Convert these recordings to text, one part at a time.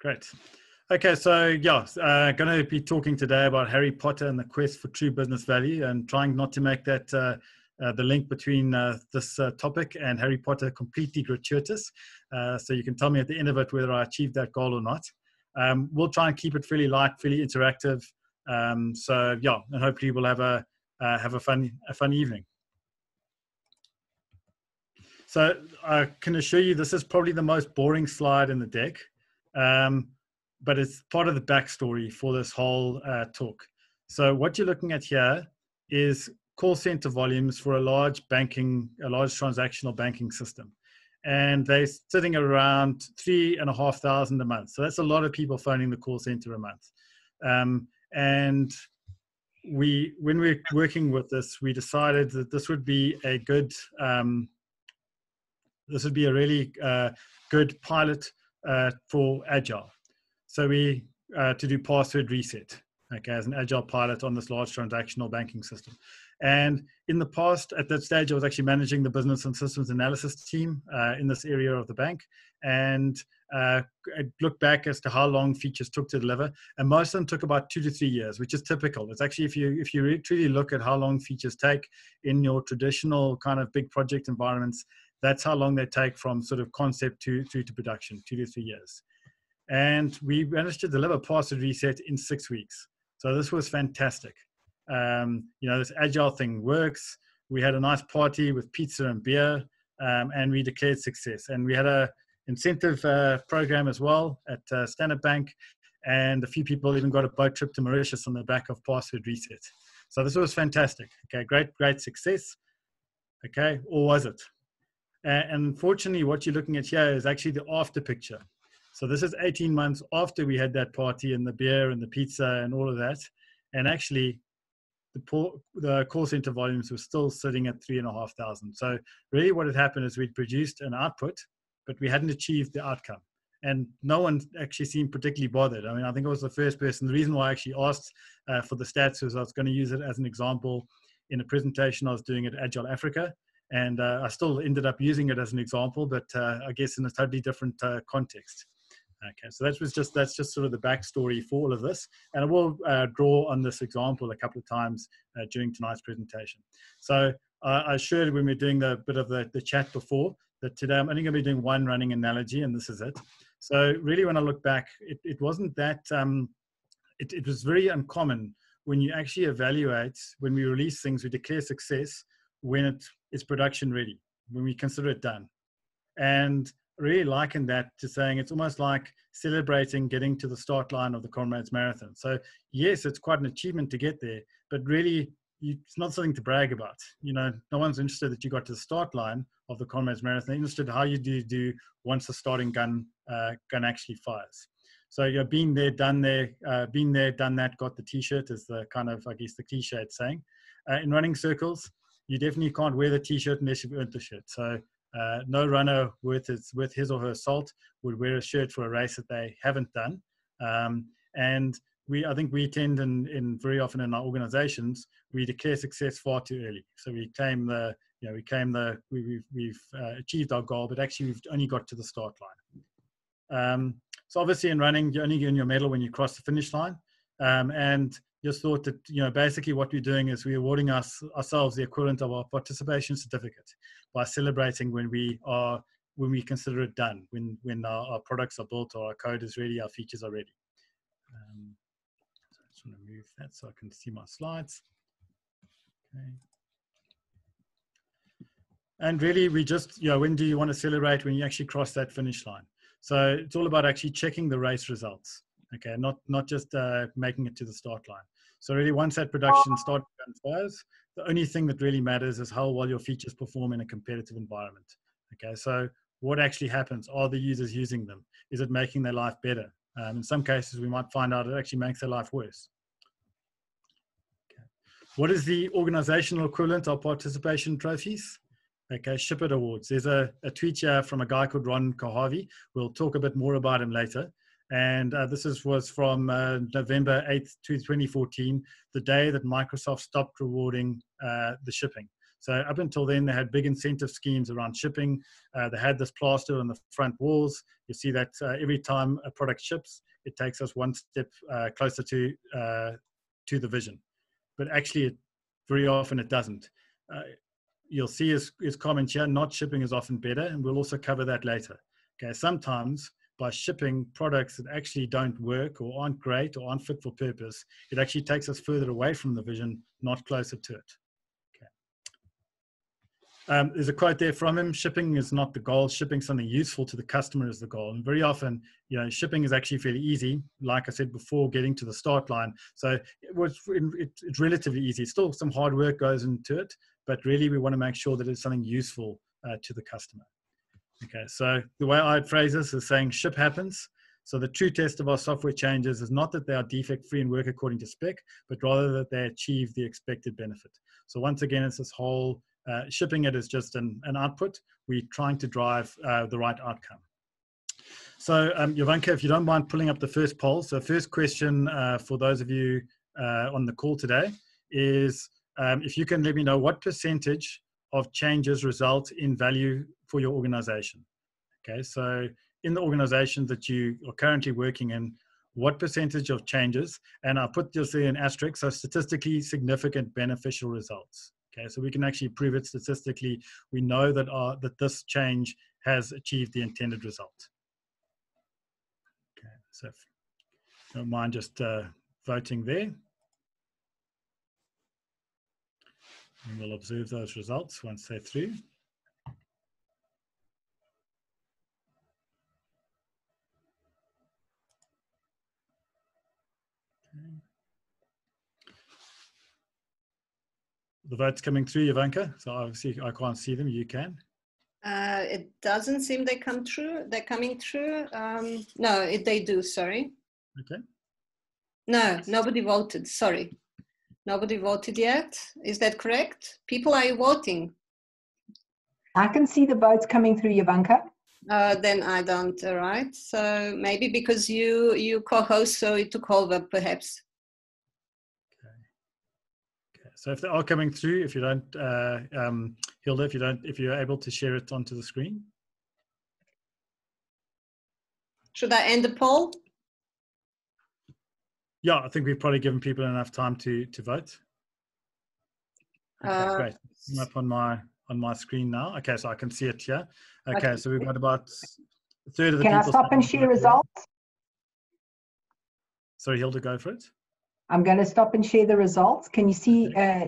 Great. Okay, so yeah, uh, going to be talking today about Harry Potter and the quest for true business value, and trying not to make that uh, uh, the link between uh, this uh, topic and Harry Potter completely gratuitous. Uh, so you can tell me at the end of it whether I achieved that goal or not. Um, we'll try and keep it fairly light, fairly interactive. Um, so yeah, and hopefully we'll have a have a fun a fun evening. So I can assure you this is probably the most boring slide in the deck. Um, but it's part of the backstory for this whole uh, talk. So what you're looking at here is call center volumes for a large banking, a large transactional banking system. And they're sitting around three and a half thousand a month. So that's a lot of people phoning the call center a month. Um, and we, when we're working with this, we decided that this would be a good, um, this would be a really uh, good pilot uh, for Agile. So we uh, to do password reset, okay, as an agile pilot on this large transactional banking system. And in the past, at that stage, I was actually managing the business and systems analysis team uh, in this area of the bank. And uh, I looked back as to how long features took to deliver, and most of them took about two to three years, which is typical. It's actually if you if you really look at how long features take in your traditional kind of big project environments, that's how long they take from sort of concept to through to production, two to three years and we managed to deliver password reset in six weeks. So this was fantastic. Um, you know, this agile thing works. We had a nice party with pizza and beer, um, and we declared success. And we had a incentive uh, program as well at uh, Standard Bank, and a few people even got a boat trip to Mauritius on the back of password reset. So this was fantastic. Okay, great, great success. Okay, or was it? And unfortunately, what you're looking at here is actually the after picture. So this is 18 months after we had that party and the beer and the pizza and all of that. And actually, the, the call center volumes were still sitting at three and a half thousand. So really, what had happened is we'd produced an output, but we hadn't achieved the outcome. And no one actually seemed particularly bothered. I mean, I think I was the first person. The reason why I actually asked uh, for the stats was I was going to use it as an example in a presentation I was doing at Agile Africa. And uh, I still ended up using it as an example, but uh, I guess in a totally different uh, context. Okay, so that was just that's just sort of the backstory for all of this, and I will uh, draw on this example a couple of times uh, during tonight's presentation. So I shared when we were doing the bit of the, the chat before that today I'm only going to be doing one running analogy, and this is it. So really, when I look back, it, it wasn't that um, it, it was very uncommon when you actually evaluate when we release things, we declare success when it is production ready, when we consider it done, and really liken that to saying it's almost like celebrating getting to the start line of the Comrades Marathon. So yes, it's quite an achievement to get there, but really it's not something to brag about. You know, no one's interested that you got to the start line of the Comrades Marathon. They're interested how you do do once the starting gun uh, gun actually fires. So you're being there, done there, uh, been there, done that, got the T-shirt is the kind of I guess the cliche it's saying. Uh, in running circles, you definitely can't wear the T-shirt unless you've earned the shirt. So uh, no runner worth his, with his or her salt would wear a shirt for a race that they haven't done. Um, and we, I think we tend in, in very often in our organizations, we declare success far too early. So we claim the, you know, we claim the, we, we've, we've uh, achieved our goal, but actually we've only got to the start line. Um, so obviously in running, you only get your medal when you cross the finish line. Um, and just thought that you know basically what we're doing is we're awarding us ourselves the equivalent of our participation certificate by celebrating when we are when we consider it done when when our, our products are built or our code is ready our features are ready. Um, so i just want to move that so i can see my slides. Okay. And really we just you know when do you want to celebrate when you actually cross that finish line? So it's all about actually checking the race results okay not not just uh, making it to the start line. So really once that production starts and fires the only thing that really matters is how well your features perform in a competitive environment. Okay so what actually happens? Are the users using them? Is it making their life better? Um, in some cases we might find out it actually makes their life worse. Okay. what is the organizational equivalent of participation trophies? Okay ship-it awards. There's a, a tweet here from a guy called ron Kohavi. we'll talk a bit more about him later and uh, this is, was from uh, November 8th, to 2014, the day that Microsoft stopped rewarding uh, the shipping. So up until then, they had big incentive schemes around shipping. Uh, they had this plaster on the front walls. You see that uh, every time a product ships, it takes us one step uh, closer to to the vision. But actually, it, very often it doesn't. You'll see his, his comment here, not shipping is often better, and we'll also cover that later. Okay, sometimes by shipping products that actually don't work or aren't great or aren't fit for purpose, it actually takes us further away from the vision, not closer to it. Um, there's a quote there from him: "Shipping is not the goal. Shipping something useful to the customer is the goal." And very often, you know, shipping is actually fairly easy. Like I said before, getting to the start line, so it was it, it's relatively easy. Still, some hard work goes into it, but really, we want to make sure that it's something useful uh, to the customer. Okay, so the way I'd phrase this is saying ship happens. So the true test of our software changes is not that they are defect free and work according to spec, but rather that they achieve the expected benefit. So once again, it's this whole uh, shipping it is just an, an output. We're trying to drive uh, the right outcome. So um, if you don't mind pulling up the first poll. So first question uh, for those of you uh, on the call today is um, if you can let me know what percentage of changes result in value for your organization. Okay, so in the organization that you are currently working in, what percentage of changes, and I'll put this in asterisk, so statistically significant beneficial results. Okay, so we can actually prove it statistically. We know that, our, that this change has achieved the intended result. Okay, so don't mind just uh, voting there. And we'll observe those results once they're through. The vote's coming through, Ivanka. So obviously I can't see them. You can. Uh, it doesn't seem they come through. They're coming through. Um, no, it, they do. Sorry. Okay. No, nobody voted. Sorry. Nobody voted yet. Is that correct? People are voting. I can see the votes coming through, Ivanka. Uh, then I don't. All right. So maybe because you you co-host, so it took over, perhaps. Okay. okay. So if they are coming through, if you don't, uh, um, Hilda, if you don't, if you're able to share it onto the screen. Should I end the poll? Yeah, I think we've probably given people enough time to to vote. Okay, uh, great. I'm up on my on my screen now. Okay, so I can see it here. Okay, so we've got about a third of the can people. Can I stop and share results? Sorry, Hilda, go for it. I'm going to stop and share the results. Can you see? Uh,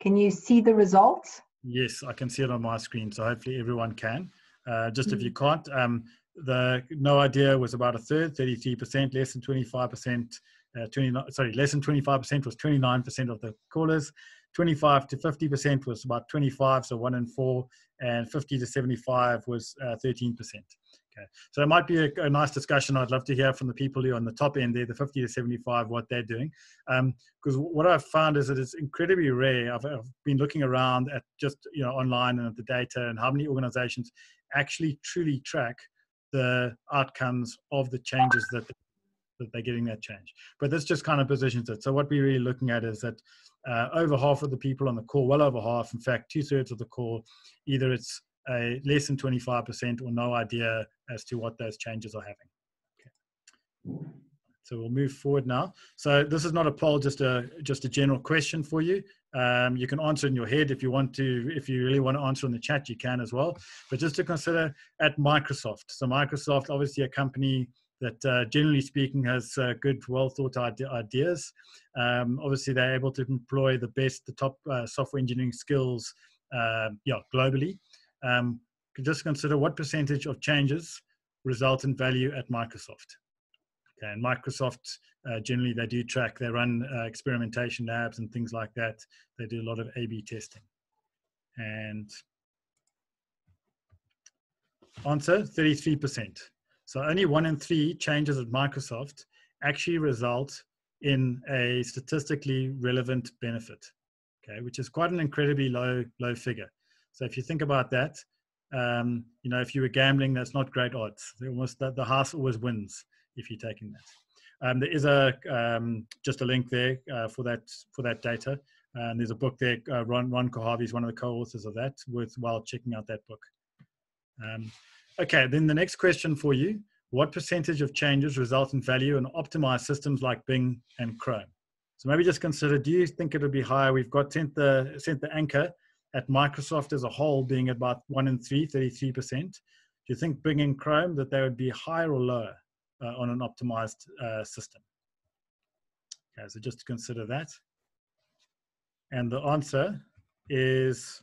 can you see the results? Yes, I can see it on my screen. So hopefully everyone can. Uh, just mm-hmm. if you can't, um, the no idea was about a third, 33%, less than 25%. Uh, 29, sorry, less than 25% was 29% of the callers. 25 to 50% was about 25, so one in four, and 50 to 75 was uh, 13%. Okay, so it might be a, a, nice discussion. I'd love to hear from the people who are on the top end there, the 50 to 75, what they're doing. Because um, what I've found is that it's incredibly rare. I've, I've, been looking around at just you know online and at the data and how many organizations actually truly track the outcomes of the changes that that they're getting that change. But this just kind of positions it. So what we're really looking at is that uh, over half of the people on the call, well over half, in fact, two thirds of the call, either it's a less than 25% or no idea as to what those changes are having. Okay. So we'll move forward now. So this is not a poll, just a just a general question for you. Um, you can answer in your head if you want to. If you really want to answer in the chat, you can as well. But just to consider at Microsoft. So Microsoft, obviously a company that uh, generally speaking has uh, good, well thought ide- ideas. Um, obviously, they're able to employ the best, the top uh, software engineering skills, uh, yeah, globally um, just consider what percentage of changes result in value at Microsoft. And Microsoft uh, generally they do track, they run uh, experimentation labs and things like that. They do a lot of A/B testing. And answer 33%. So only one in three changes at Microsoft actually result in a statistically relevant benefit. Okay, which is quite an incredibly low low figure. So if you think about that, um, you know, if you were gambling, that's not great odds. Almost the, the house always wins if you're taking that. Um, there is a um, just a link there uh, for that for that data. And there's a book there. Uh, Ron Ron Kohavi is one of the co-authors of that. Worthwhile checking out that book. Um, okay, then the next question for you: What percentage of changes result in value in optimized systems like Bing and Chrome? So maybe just consider: Do you think it would be higher? We've got sent the sent the anchor at Microsoft as a whole being about one in three, 33 percent. Do you think Bing and Chrome that they would be higher or lower uh, on an optimized uh, system? Okay, so just to consider that. And the answer is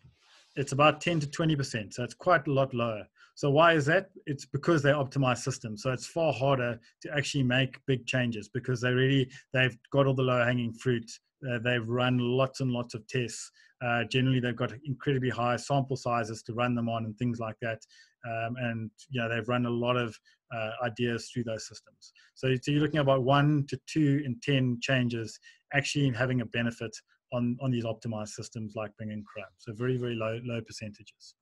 it's about 10 to 20%. So it's quite a lot lower. So why is that? It's because they optimize systems. So it's far harder to actually make big changes because they really, they've got all the low hanging fruit. Uh, they've run lots and lots of tests. Uh, generally, they've got incredibly high sample sizes to run them on and things like that. Um, and, you know, they've run a lot of uh, ideas through those systems. So, so you're looking about one to two in 10 changes actually having a benefit on, on these optimized systems like Bing and Chrome. So very, very low, low percentages.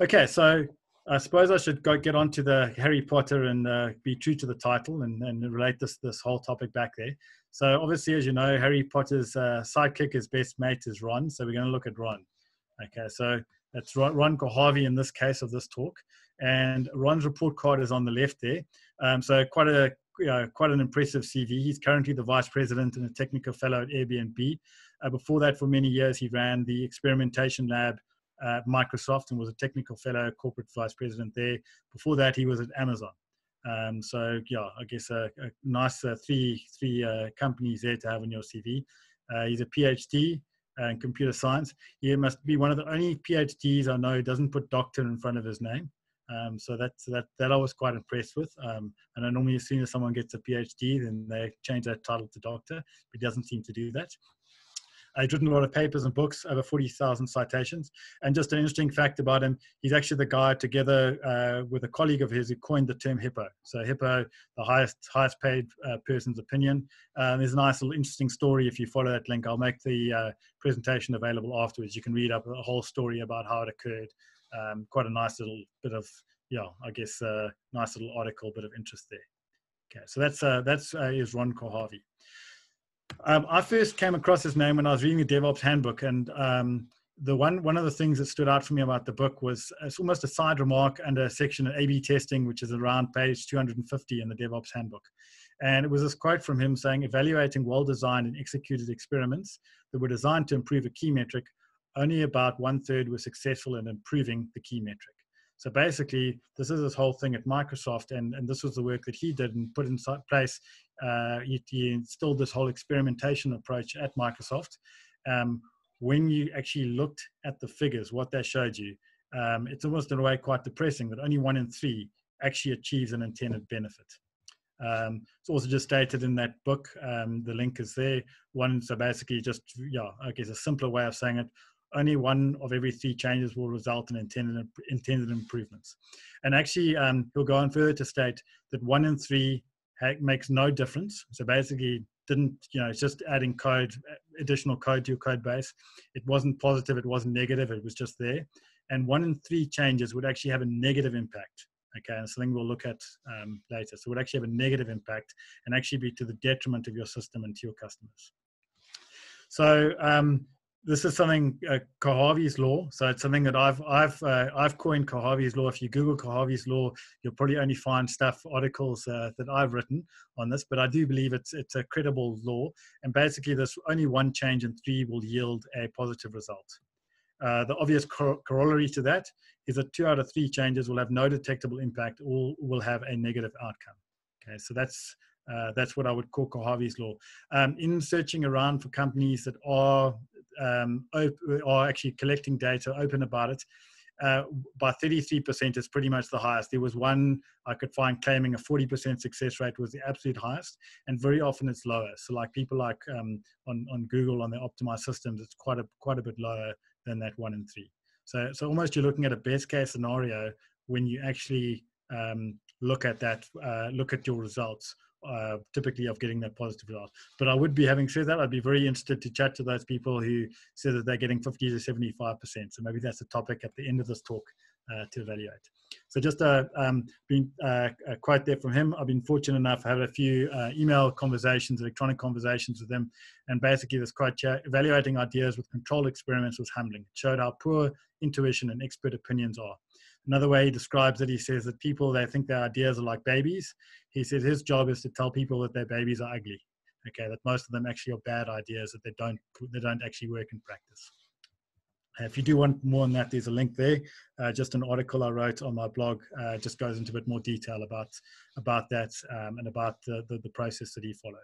Okay, so I suppose I should go get on to the Harry Potter and uh, be true to the title and, and relate this, this whole topic back there. So obviously, as you know, Harry Potter's uh, sidekick, his best mate is Ron. So we're going to look at Ron. Okay, so that's Ron, Ron in this case of this talk. And Ron's report card is on the left there. Um, so quite a uh, quite an impressive CV. He's currently the vice president and a technical fellow at Airbnb. Uh, before that, for many years, he ran the experimentation lab at Microsoft and was a technical fellow, corporate vice president there. Before that, he was at Amazon. Um, so yeah, I guess a, a nice uh, three three uh, companies there to have on your CV. Uh, he's a PhD in computer science. He must be one of the only PhDs I know who doesn't put doctor in front of his name. Um, so that that that I was quite impressed with. Um, and I normally as soon as someone gets a PhD, then they change that title to doctor. But he doesn't seem to do that. I've written a lot of papers and books, over 40,000 citations. And just an interesting fact about him, he's actually the guy together uh, with a colleague of his who coined the term hippo. So hippo, the highest highest paid uh, person's opinion. Um, there's a nice little interesting story if you follow that link. I'll make the uh, presentation available afterwards. You can read up a whole story about how it occurred um, quite a nice little bit of yeah i guess a uh, nice little article bit of interest there okay so that's uh, that's uh, is ron kohavi um, i first came across his name when i was reading the devops handbook and um, the one one of the things that stood out for me about the book was it's almost a side remark under a section of A/B testing, which is around page 250 in the DevOps handbook. And it was this quote from him saying, "Evaluating well-designed and executed experiments that were designed to improve a key metric only about one third were successful in improving the key metric. So basically, this is this whole thing at Microsoft, and, and this was the work that he did and put in place. Uh, he, he, instilled this whole experimentation approach at Microsoft. Um, when you actually looked at the figures, what they showed you, um, it's almost in a way quite depressing that only one in three actually achieves an intended benefit. Um, it's also just stated in that book. Um, the link is there. One, so basically, just yeah, I guess a simpler way of saying it only one of every three changes will result in intended, intended improvements. And actually, um, he'll go on further to state that one in three makes no difference. So basically, didn't you know? It's just adding code, additional code to your code base. It wasn't positive. It wasn't negative. It was just there. And one in three changes would actually have a negative impact. Okay, and something we'll look at um, later. So it would actually have a negative impact and actually be to the detriment of your system and to your customers. So um, this is something uh, law. So it's something that I've I've uh, I've coined Kohavi's law. If you Google Kohavi's law, you'll probably only find stuff articles uh, that I've written on this. But I do believe it's it's a credible law, and basically, this only one change in three will yield a positive result. Uh, the obvious corollary to that is that two out of three changes will have no detectable impact or will have a negative outcome. Okay, so that's uh, that's what I would call Kohavi's law. Um, in searching around for companies that are um, are actually collecting data open about it, uh, by 33% is pretty much the highest. There was one I could find claiming a 40% success rate was the absolute highest, and very often it's lower. So, like people like um, on on Google on their optimized systems, it's quite a quite a bit lower than that one in three. So, so almost you're looking at a best case scenario when you actually um, look at that, uh, look at your results uh, typically of getting that positive result. But I would be having said that, I'd be very interested to chat to those people who say that they're getting 50 to 75%. So maybe that's a topic at the end of this talk uh, to evaluate. So just a, um, been, uh, a quote there from him. I've been fortunate enough to have a few uh, email conversations, electronic conversations with them. and basically this quote evaluating ideas with controlled experiments was humbling. It showed how poor intuition and expert opinions are. Another way he describes it, he says that people, they think their ideas are like babies. He says his job is to tell people that their babies are ugly. Okay, that most of them actually are bad ideas that they don't they don't actually work in practice. If you do want more on that, there's a link there. Uh, just an article I wrote on my blog uh, just goes into a bit more detail about about that um, and about the, the, the process that he followed.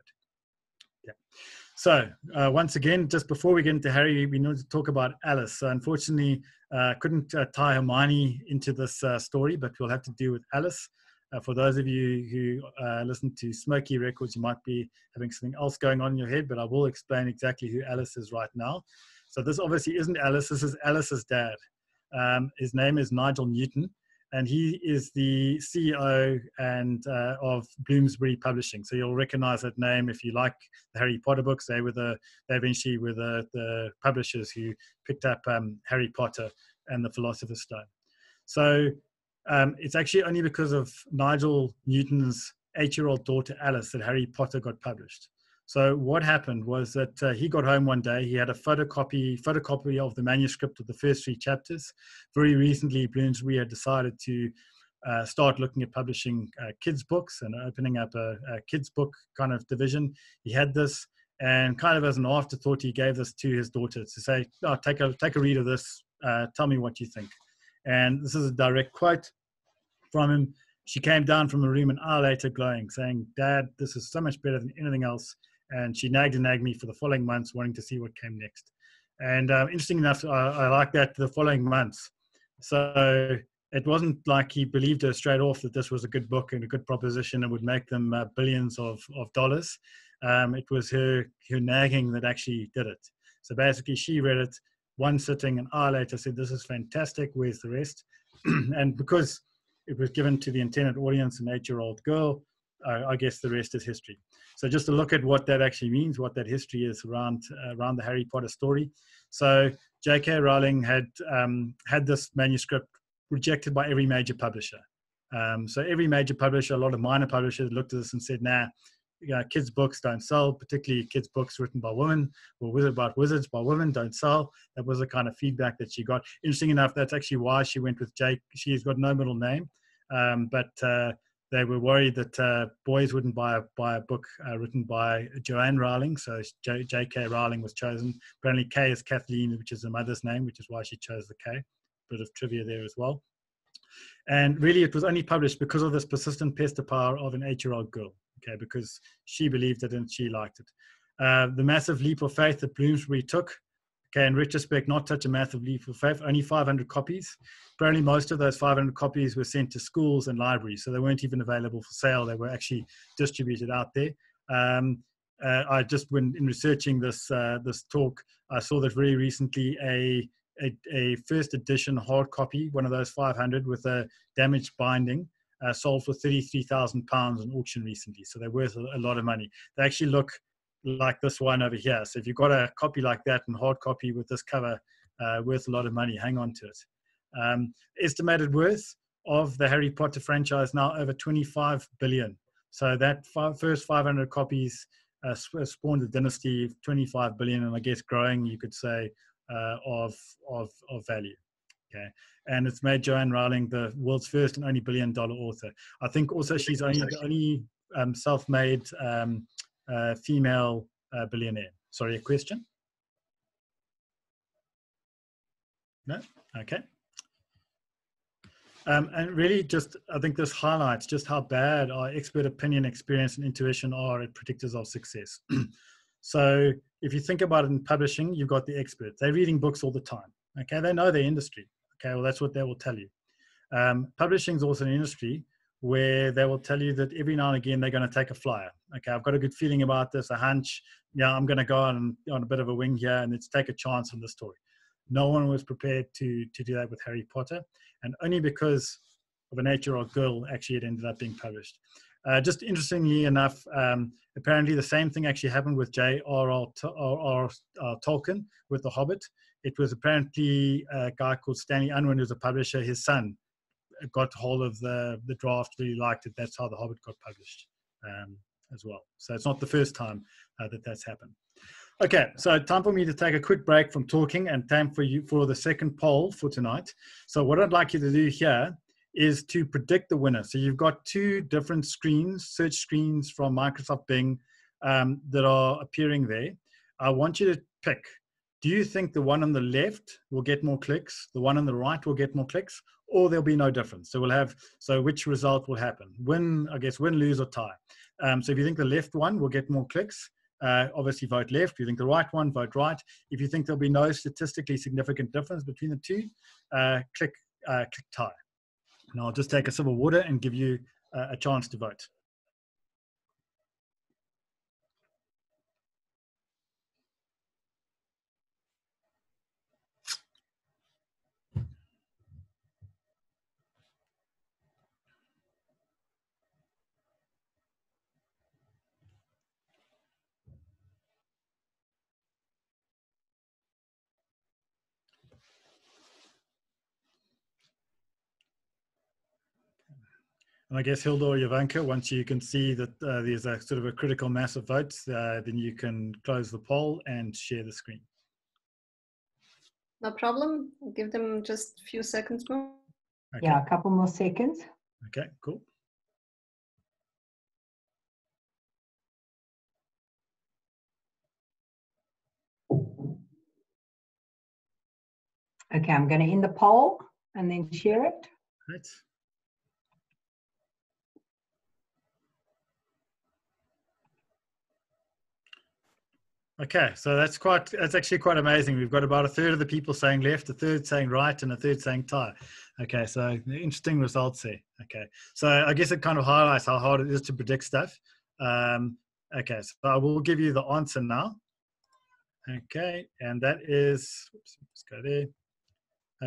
So uh, once again, just before we get into Harry, we need to talk about Alice. So unfortunately, uh, couldn't uh, tie Hermione into this uh, story, but we'll have to deal with Alice. Uh, for those of you who uh, listen to Smokie Records, you might be having something else going on in your head, but I will explain exactly who Alice is right now. So this obviously isn't Alice. This is Alice's dad. Um, his name is Nigel Newton, and he is the CEO and uh, of Bloomsbury Publishing. So you'll recognize that name if you like the Harry Potter books. They were the they eventually were the, the publishers who picked up um, Harry Potter and the Philosopher's Stone. So um, it's actually only because of Nigel Newton's eight-year-old daughter Alice that Harry Potter got published. So what happened was that uh, he got home one day. He had a photocopy photocopy of the manuscript of the first three chapters. Very recently, Bloomsbury had decided to uh, start looking at publishing uh, kids books and opening up a, a, kids book kind of division. He had this, and kind of as an afterthought, he gave this to his daughter to say, oh, "Take a take a read of this. Uh, tell me what you think." And this is a direct quote from him. She came down from the room an hour later, glowing, saying, "Dad, this is so much better than anything else." And she nagged and nagged me for the following months, wanting to see what came next. And uh, interesting enough, I, I like that the following months. So it wasn't like he believed her straight off that this was a good book and a good proposition and would make them uh, billions of, of dollars. Um, it was her, her nagging that actually did it. So basically, she read it one sitting, an hour later said, This is fantastic. Where's the rest? and because it was given to the intended audience, an eight year old girl, uh, I guess the rest is history. So just to look at what that actually means, what that history is around uh, around the Harry Potter story. So J.K. Rowling had um, had this manuscript rejected by every major publisher. Um, so every major publisher, a lot of minor publishers looked at this and said, "Nah, you know, kids' books don't sell, particularly kids' books written by women or wizard about wizards by women don't sell." That was the kind of feedback that she got. Interesting enough, that's actually why she went with Jake. She's got no middle name, um, but uh, they were worried that uh, boys wouldn't buy a, buy a book uh, written by Joanne Rowling, so J.K. Rowling was chosen. Apparently, K is Kathleen, which is the mother's name, which is why she chose the K. Bit of trivia there as well. And really, it was only published because of this persistent pester power of an eight-year-old girl. Okay, because she believed it and she liked it. Uh, the massive leap of faith that Bloomsbury took Okay, in retrospect, not such a massive leap of faith, only 500 copies. Apparently, most of those 500 copies were sent to schools and libraries, so they weren't even available for sale. They were actually distributed out there. Um, uh, I just, when in researching this uh, this talk, I saw that very recently a, a, a first edition hard copy, one of those 500 with a damaged binding, uh, sold for 33,000 pounds on auction recently. So they're worth a, a lot of money. They actually look like this one over here. So if you've got a copy like that and hard copy with this cover, uh, worth a lot of money, hang on to it. Um, estimated worth of the Harry Potter franchise now over 25 billion. So that five, first 500 copies uh, spawned a dynasty of 25 billion, and I guess growing, you could say, uh, of of of value. Okay, and it's made Joanne Rowling the world's first and only billion-dollar author. I think also she's only the only um, self-made um, uh, female uh, billionaire. Sorry, a question? No? Okay. Um, and really just, I think this highlights just how bad our expert opinion, experience, and intuition are at predictors of success. so if you think about it in publishing, you've got the experts. They're reading books all the time. Okay, they know their industry. Okay, well, that's what they will tell you. Um, publishing is also an industry where they will tell you that every now and again they're going to take a flyer. Okay, I've got a good feeling about this, a hunch. Yeah, I'm going to go on on a bit of a wing here and let's take a chance on the story. No one was prepared to to do that with Harry Potter, and only because of an eight-year-old girl actually it ended up being published. Uh, just interestingly enough, um, apparently the same thing actually happened with J.R.R. Uh, Tolkien with The Hobbit. It was apparently a guy called Stanley Unwin, who's a publisher. His son got hold of the the draft, really liked it. That's how The Hobbit got published um, as well. So it's not the first time uh, that that's happened. Okay, so time for me to take a quick break from talking and time for you for the second poll for tonight. So what I'd like you to do here is to predict the winner. So you've got two different screens, search screens from Microsoft Bing um, that are appearing there. I want you to pick. Do you think the one on the left will get more clicks? The one on the right will get more clicks? Or there'll be no difference. So we'll have, so which result will happen? Win, I guess, win, lose, or tie. Um, so if you think the left one will get more clicks, uh, obviously vote left. If you think the right one, vote right. If you think there'll be no statistically significant difference between the two, uh, click, uh, click tie. And I'll just take a sip of water and give you uh, a chance to vote. And I guess Hilda or Jovanka, once you can see that uh, there's a sort of a critical mass of votes, uh, then you can close the poll and share the screen. No problem. I'll give them just a few seconds more. Okay. Yeah, a couple more seconds. Okay, cool. Okay, I'm going to end the poll and then share it. Right. Okay, so that's quite that's actually quite amazing. We've got about a third of the people saying left, a third saying right, and a third saying tie. Okay, so interesting results there. Okay, so I guess it kind of highlights how hard it is to predict stuff. Um, okay, so I will give you the answer now. Okay, and that is oops, let's go there.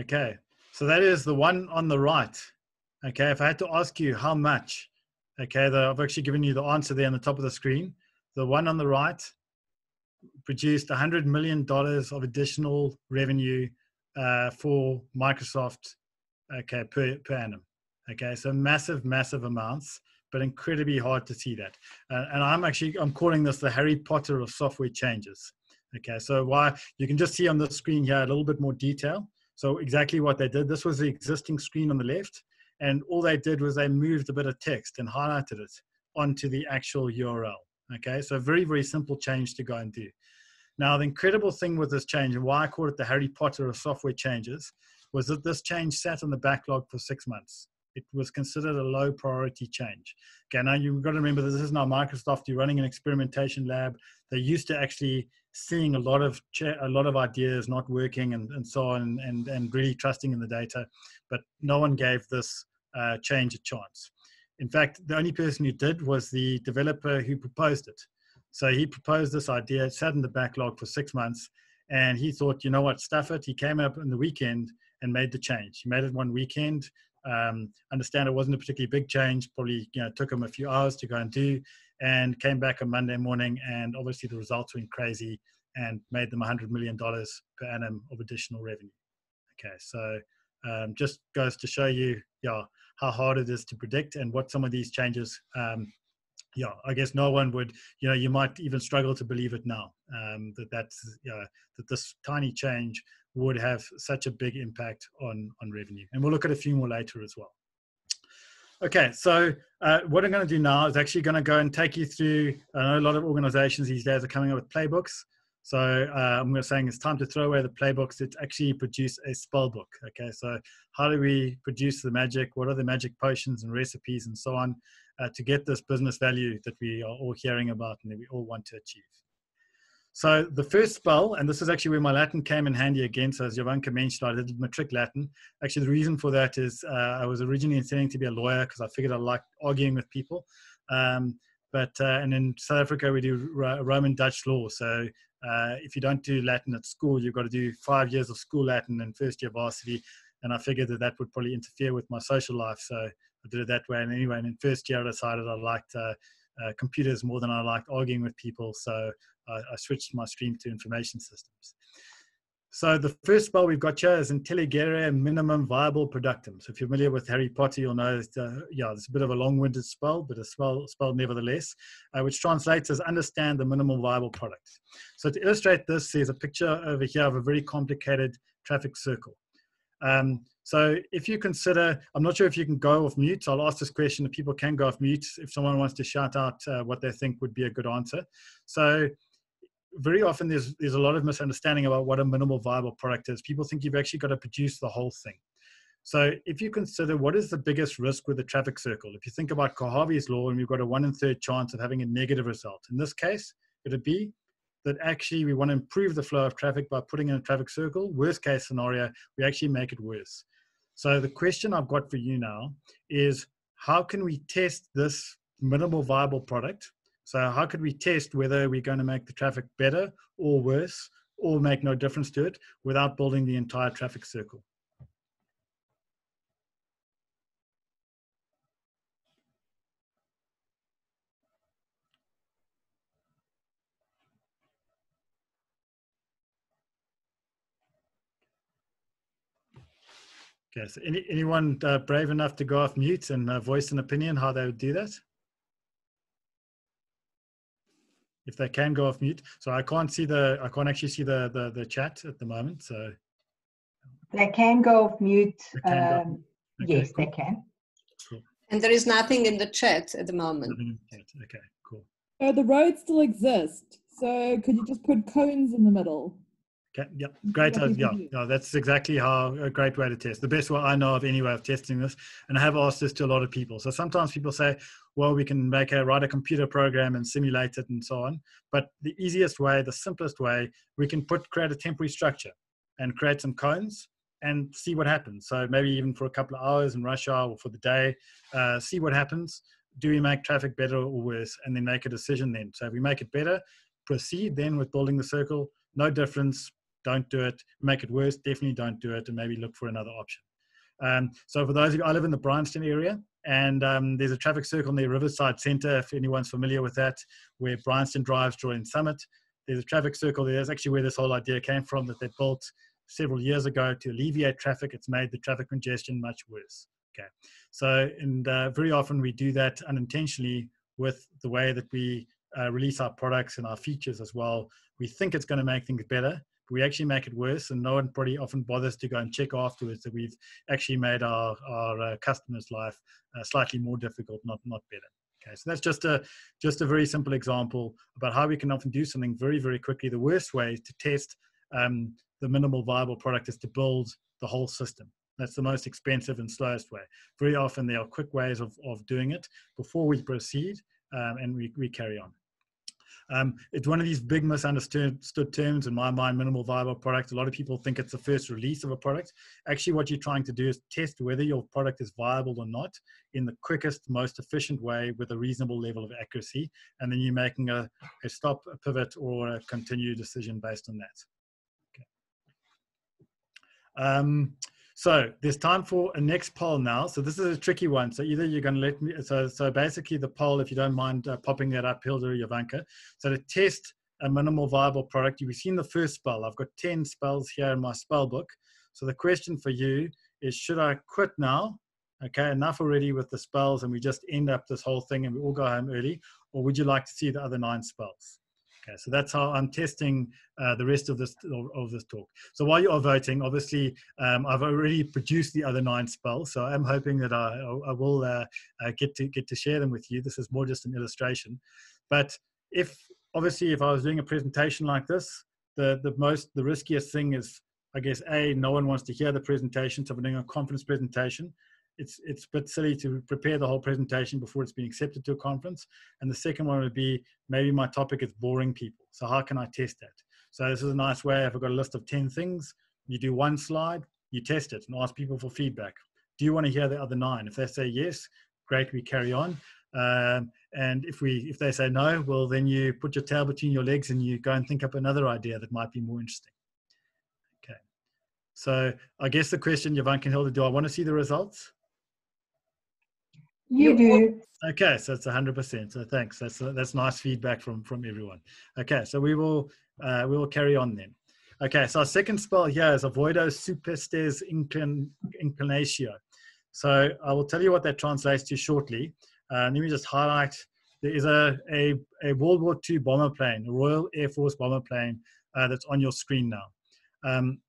Okay, so that is the one on the right. Okay, if I had to ask you how much, okay, the, I've actually given you the answer there on the top of the screen. The one on the right produced $100 million of additional revenue uh, for Microsoft okay, per, per annum. Okay, so massive, massive amounts, but incredibly hard to see that. Uh, and I'm actually, I'm calling this the Harry Potter of software changes. Okay, so why you can just see on the screen here a little bit more detail. So exactly what they did, this was the existing screen on the left, and all they did was they moved a bit of text and highlighted it onto the actual URL. Okay, so very, very simple change to go and do. Now, the incredible thing with this change, and why I call it the Harry Potter of software changes, was that this change sat on the backlog for six months. It was considered a low priority change. Okay, now you've got to remember this is now Microsoft. You're running an experimentation lab. They're used to actually seeing a lot of a lot of ideas not working and, and so on, and, and really trusting in the data. But no one gave this uh, change a chance. In fact, the only person who did was the developer who proposed it. So he proposed this idea, sat in the backlog for six months, and he thought, you know what, stuff it. He came up in the weekend and made the change. He made it one weekend. Um, understand it wasn't a particularly big change. Probably you know took him a few hours to go and do, and came back on Monday morning, and obviously the results went crazy and made them 100 million dollars per annum of additional revenue. Okay, so um, just goes to show you, yeah, how hard it is to predict and what some of these changes um, yeah i guess no one would you know you might even struggle to believe it now um, that that's uh, that this tiny change would have such a big impact on on revenue. And we'll look at a few more later as well. Okay so uh, what i'm going to do now is actually going to go and take you through i know a lot of organizations these days are coming up with playbooks so uh, I'm saying it's time to throw away the playbooks. It's actually produce a spell book. Okay, so how do we produce the magic? What are the magic potions and recipes and so on uh, to get this business value that we are all hearing about and that we all want to achieve? So the first spell, and this is actually where my Latin came in handy again. So as Jovanka mentioned, I did matric Latin. Actually, the reason for that is uh, I was originally intending to be a lawyer because I figured I liked arguing with people. Um, but uh, and in South Africa we do Roman Dutch law. So uh, if you don't do Latin at school, you've got to do five years of school Latin and first year varsity. And I figured that that would probably interfere with my social life. So I did it that way. And anyway, and in first year, I decided I liked uh, uh, computers more than I liked arguing with people. So I, I switched my stream to information systems. So the first spell we've got here is Intelligere Minimum Viable Productum. So if you're familiar with Harry Potter, you'll know, it's, uh, yeah, it's a bit of a long-winded spell, but a spell, spell nevertheless, uh, which translates as understand the minimum viable product. So to illustrate this, there's a picture over here of a very complicated traffic circle. Um, so if you consider, I'm not sure if you can go off mute. I'll ask this question if people can go off mute if someone wants to shout out uh, what they think would be a good answer. So very often there's there's a lot of misunderstanding about what a minimal viable product is. People think you've actually got to produce the whole thing. So if you consider what is the biggest risk with a traffic circle, if you think about Kohavi's law and we've got a one in third chance of having a negative result, in this case, it'd be that actually we want to improve the flow of traffic by putting in a traffic circle. Worst case scenario, we actually make it worse. So the question I've got for you now is how can we test this minimal viable product so how could we test whether we're going to make the traffic better or worse or make no difference to it without building the entire traffic circle? Okay, so any, anyone uh, brave enough to go off mute and uh, voice an opinion how they would do that? If they can go off mute. So I can't see the, I can't actually see the, the, the chat at the moment. So they can go off mute. They Um, go- okay, yes, cool. they can. Cool. And there is nothing in the chat at the moment. Nothing in the chat. Okay, cool. Uh, the roads still exist. So could you just put cones in the middle? Okay, yep, great. Uh, yeah, yeah, that's exactly how a great way to test. The best way I know of any way of testing this, and I have asked this to a lot of people. So sometimes people say, well, we can make a write a computer program and simulate it and so on. But the easiest way, the simplest way, we can put create a temporary structure and create some cones and see what happens. So maybe even for a couple of hours in rush hour or for the day, uh, see what happens. Do we make traffic better or worse? And then make a decision then. So if we make it better, proceed then with building the circle. No difference, don't do it. Make it worse, definitely don't do it, and maybe look for another option. Um, so for those of you, I live in the Bryanston area, and um, there's a traffic circle near Riverside Centre, if anyone's familiar with that, where Bryanston drives during Summit. There's a traffic circle there. That's actually where this whole idea came from, that they built several years ago to alleviate traffic. It's made the traffic congestion much worse. Okay, so and uh, very often we do that unintentionally with the way that we uh, release our products and our features as well. We think it's going to make things better, we actually make it worse, and no one probably often bothers to go and check afterwards that we've actually made our our uh, customers' life uh, slightly more difficult, not not better. Okay, so that's just a just a very simple example about how we can often do something very very quickly. The worst way to test um, the minimal viable product is to build the whole system. That's the most expensive and slowest way. Very often there are quick ways of, of doing it before we proceed um, and we, we carry on. Um, it's one of these big misunderstood terms in my mind, minimal viable product. A lot of people think it's the first release of a product. Actually, what you're trying to do is test whether your product is viable or not in the quickest, most efficient way with a reasonable level of accuracy. And then you're making a, a stop, a pivot, or a continue decision based on that. Okay. Um, so there's time for a next poll now. So this is a tricky one. So either you're going to let me, so, so basically the poll, if you don't mind uh, popping that up, Hilda or Yavanka. So to test a minimal viable product, you've seen the first spell. I've got 10 spells here in my spell book. So the question for you is, should I quit now? Okay, enough already with the spells and we just end up this whole thing and we all go home early? Or would you like to see the other nine spells? Okay, so that's how I'm testing uh, the rest of this of, this talk. So while you are voting, obviously um, I've already produced the other nine spells, so I'm hoping that I, I will uh, uh, get to get to share them with you. This is more just an illustration, but if obviously if I was doing a presentation like this, the the most the riskiest thing is I guess a no one wants to hear the presentation, so if I'm doing a conference presentation it's it's a bit silly to prepare the whole presentation before it's been accepted to a conference. And the second one would be maybe my topic is boring people. So how can I test that? So this is a nice way. If I've got a list of 10 things, you do one slide, you test it and ask people for feedback. Do you want to hear the other nine? If they say yes, great, we carry on. Um, and if we if they say no, well then you put your tail between your legs and you go and think up another idea that might be more interesting. Okay. So I guess the question, Yavanka and Hilda, do I want to see the results? You do. Okay, so it's hundred percent. So thanks. That's that's nice feedback from from everyone. Okay, so we will uh, we will carry on then. Okay, so our second spell here is avoido superstes inclin, inclinatio. So I will tell you what that translates to shortly. Uh, let me just highlight. There is a, a, a World War II bomber plane, a Royal Air Force bomber plane uh, that's on your screen now. Um,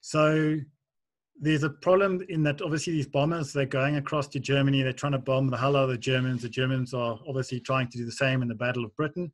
so there's a problem in that obviously these bombers they're going across to Germany. They're trying to bomb the hell out of the Germans. The Germans are obviously trying to do the same in the Battle of Britain.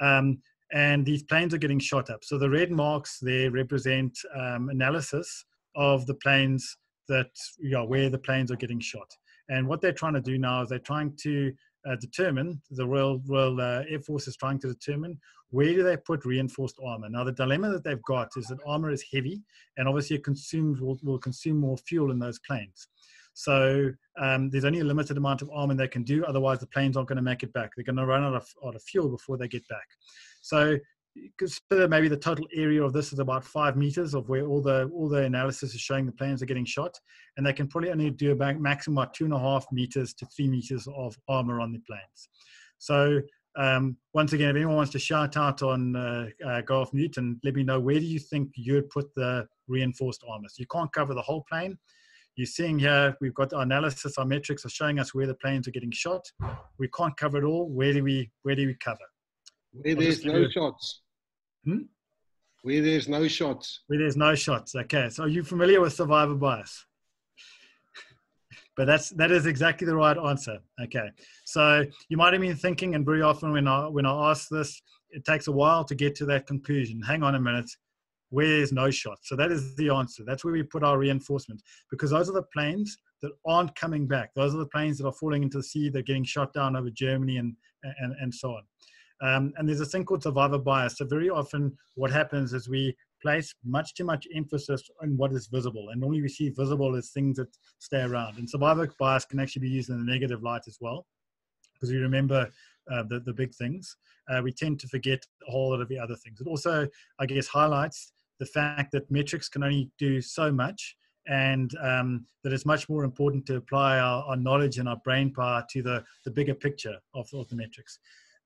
Um, and these planes are getting shot up. So the red marks there represent um, analysis of the planes that you know, where the planes are getting shot. And what they're trying to do now is they're trying to uh, determine the Royal Royal uh, Air Force is trying to determine where do they put reinforced armor. Now the dilemma that they've got is that armor is heavy, and obviously it consumes will, will consume more fuel in those planes. So um, there's only a limited amount of armor they can do. Otherwise, the planes aren't going to make it back. They're going to run out of, out of fuel before they get back. So consider maybe the total area of this is about five meters of where all the all the analysis is showing the planes are getting shot, and they can probably only do about maximum about two and a half meters to three meters of armor on the planes. So um, once again, if anyone wants to shout out on uh, uh, go off mute and let me know where do you think you'd put the reinforced armor. So you can't cover the whole plane. You're seeing here we've got our analysis, our metrics are showing us where the planes are getting shot. We can't cover it all. Where do we where do we cover? Where there's no shots. Hmm? Where there's no shots. Where there's no shots. Okay. So are you familiar with survivor bias? but that's that is exactly the right answer. Okay. So you might have been thinking, and very often when I when I ask this, it takes a while to get to that conclusion. Hang on a minute. Where there's no shots. So that is the answer. That's where we put our reinforcement because those are the planes that aren't coming back. Those are the planes that are falling into the sea. They're getting shot down over Germany and and, and so on. Um, and there's a thing called survivor bias. So very often what happens is we place much too much emphasis on what is visible. And normally we see visible as things that stay around. And survivor bias can actually be used in a negative light as well, because we remember uh, the, the big things. Uh, we tend to forget a whole lot of the other things. It also, I guess, highlights the fact that metrics can only do so much and um, that it's much more important to apply our, our, knowledge and our brain power to the, the bigger picture of, of the metrics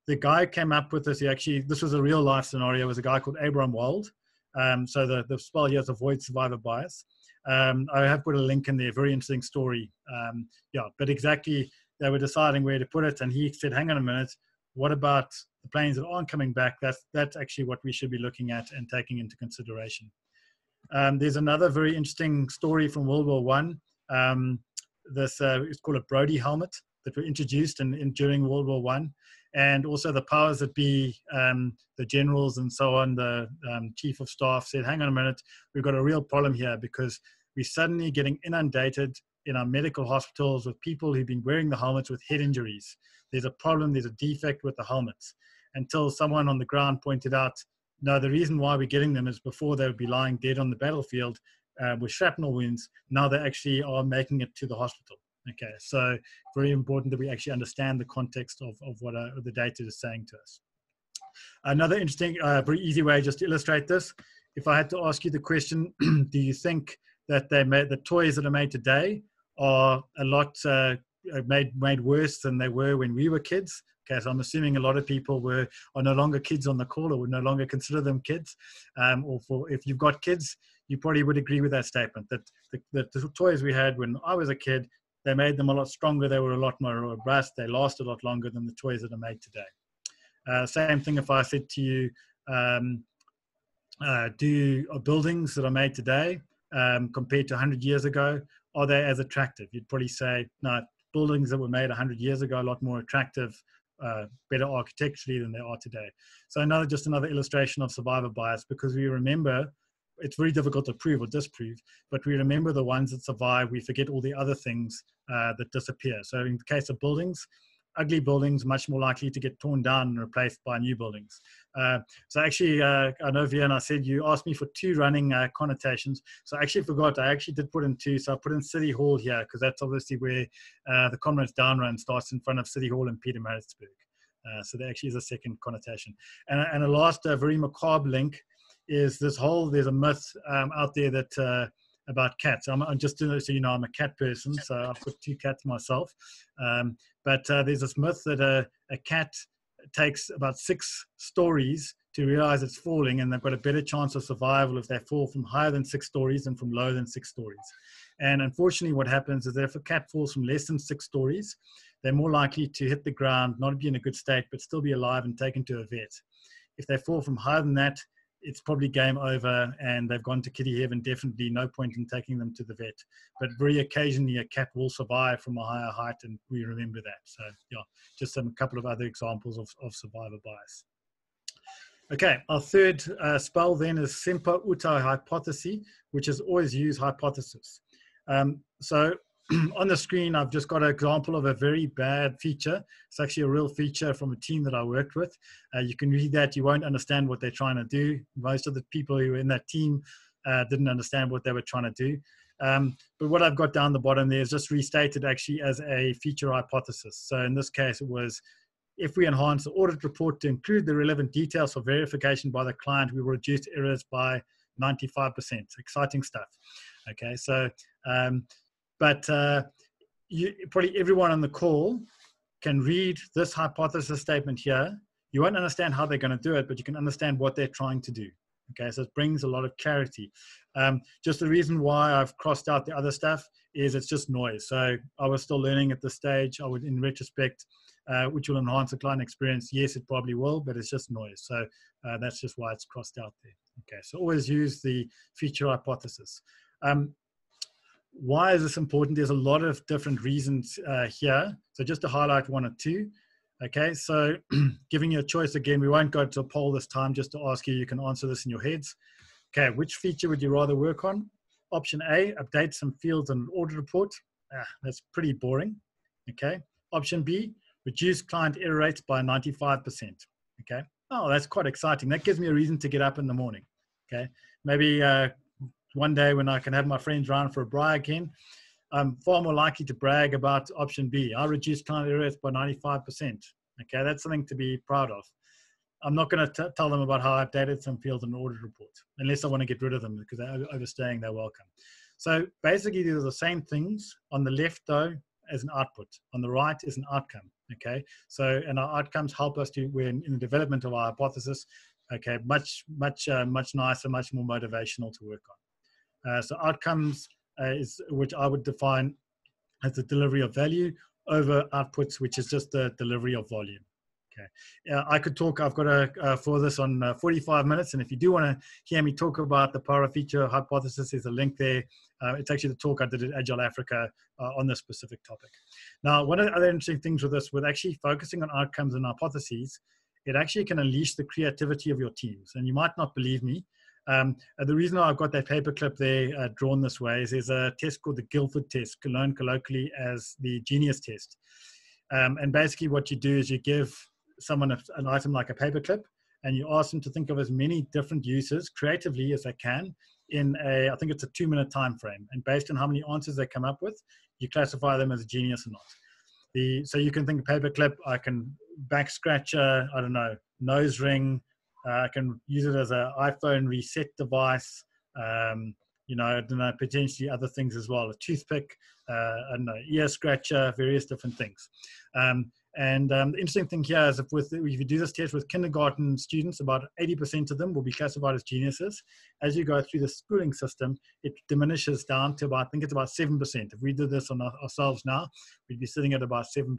the guy came up with this. He actually, this was a real life scenario. Was a guy called Abraham Wald. Um, so the, the spell here is avoid survivor bias. Um, I have put a link in there. Very interesting story. Um, yeah, but exactly they were deciding where to put it, and he said, "Hang on a minute. What about the planes that aren't coming back? That's that's actually what we should be looking at and taking into consideration." Um, there's another very interesting story from World War One. Um, this uh, it's called a Brodie helmet that were introduced in, in during World War One and also the powers that be, um, the generals and so on, the um, chief of staff said, hang on a minute, we've got a real problem here because we're suddenly getting inundated in our medical hospitals with people who've been wearing the helmets with head injuries. There's a problem, there's a defect with the helmets. Until someone on the ground pointed out, no, the reason why we're getting them is before they would be lying dead on the battlefield uh, with shrapnel wounds, now they actually are making it to the hospital. Okay, so very important that we actually understand the context of, of what uh, the data is saying to us. Another interesting, uh, very easy way just to illustrate this. If I had to ask you the question, do you think that they made the toys that are made today are a lot uh, made made worse than they were when we were kids? Okay, so I'm assuming a lot of people were are no longer kids on the call, or would no longer consider them kids. Um, or for if you've got kids, you probably would agree with that statement that the, that the toys we had when I was a kid they made them a lot stronger. They were a lot more robust. They last a lot longer than the toys that are made today. Uh, same thing if I said to you, um, uh, do uh, buildings that are made today um, compared to 100 years ago, are they as attractive? You'd probably say, no, buildings that were made 100 years ago are a lot more attractive, uh, better architecturally than they are today. So another, just another illustration of survivor bias because we remember it's very difficult to prove or disprove, but we remember the ones that survive. We forget all the other things uh, that disappear. So in the case of buildings, ugly buildings much more likely to get torn down and replaced by new buildings. Uh, so actually, uh, I know Vienna I said you asked me for two running uh, connotations. So I actually forgot. I actually did put in two. So I put in City Hall here because that's obviously where uh, the Comrades Down Run starts in front of City Hall in Pietermaritzburg. Uh, so there actually is a second connotation. And, and a last uh, very macabre link is this whole there's a myth um, out there that uh, about cats. I'm, I'm, just so you know I'm a cat person, so I've got two cats myself. Um, but uh, there's this myth that a, a cat takes about six stories to realize it's falling and they've got a better chance of survival if they fall from higher than six stories than from lower than six stories. And unfortunately, what happens is that if a cat falls from less than six stories, they're more likely to hit the ground, not be in a good state, but still be alive and taken to a vet. If they fall from higher than that, it's probably game over and they've gone to kitty heaven. Definitely no point in taking them to the vet. But very occasionally, a cat will survive from a higher height, and we remember that. So, yeah, just some couple of other examples of, of survivor bias. Okay, our third uh, spell then is semper uta hypothesis, which is always use hypothesis. Um, so on the screen, I've just got an example of a very bad feature. It's actually a real feature from a team that I worked with. Uh, you can read that. You won't understand what they're trying to do. Most of the people who were in that team uh, didn't understand what they were trying to do. Um, but what I've got down the bottom there is just restated actually as a feature hypothesis. So in this case, it was if we enhance the audit report to include the relevant details for verification by the client, we will reduce errors by 95%. Exciting stuff. Okay, so um, but uh, you, probably everyone on the call can read this hypothesis statement here. You won't understand how they're going to do it, but you can understand what they're trying to do. Okay, so it brings a lot of clarity. Um, just the reason why I've crossed out the other stuff is it's just noise. So I was still learning at this stage. I would, in retrospect, uh, which will enhance the client experience. Yes, it probably will, but it's just noise. So uh, that's just why it's crossed out there. Okay, so always use the feature hypothesis. Um, why is this important? There's a lot of different reasons uh, here. So just to highlight one or two. Okay, so giving you a choice again, we won't go to a poll this time just to ask you, you can answer this in your heads. Okay, which feature would you rather work on? Option A, update some fields on an audit report. Ah, that's pretty boring. Okay. Option B, reduce client error rates by 95%. Okay. Oh, that's quite exciting. That gives me a reason to get up in the morning. Okay. Maybe uh, one day when I can have my friends round for a braai again, I'm far more likely to brag about option B. I reduced climate errors by 95%. Okay, that's something to be proud of. I'm not going to tell them about how I updated some fields in an audit report, unless I want to get rid of them because they're overstaying their welcome. So basically, these are the same things. On the left, though, as an output. On the right is an outcome. Okay, so and our outcomes help us to when in the development of our hypothesis. Okay, much much uh, much nicer, much more motivational to work on. Uh, so outcomes uh, is which I would define as the delivery of value over outputs, which is just the delivery of volume. Okay, uh, I could talk. I've got a uh, for this on uh, 45 minutes, and if you do want to hear me talk about the power feature hypothesis, there's a link there. It's actually the talk I did at Agile Africa on this specific topic. Now, one of the other interesting things with this, with actually focusing on outcomes and hypotheses, it actually can unleash the creativity of your teams. And you might not believe me, um, the reason I've got that paperclip there uh, drawn this way is there's a test called the Guilford test, known colloquially as the Genius test. Um, and basically, what you do is you give someone a, an item like a paperclip, and you ask them to think of as many different uses creatively as they can in a, I think it's a two-minute time frame. And based on how many answers they come up with, you classify them as a genius or not. The, so you can think of paperclip, I can back scratcher, I don't know, nose ring, uh, I can use it as an iPhone reset device. Um, you know, know, potentially other things as well, a toothpick, uh, know, ear scratcher, various different things. Um, and um, the interesting thing here is if, with, if you do this test with kindergarten students, about 80% of them will be classified as geniuses. As you go through the schooling system, it diminishes down to about, I think it's about 7%. If we did this on ourselves now, we'd be sitting at about 7%.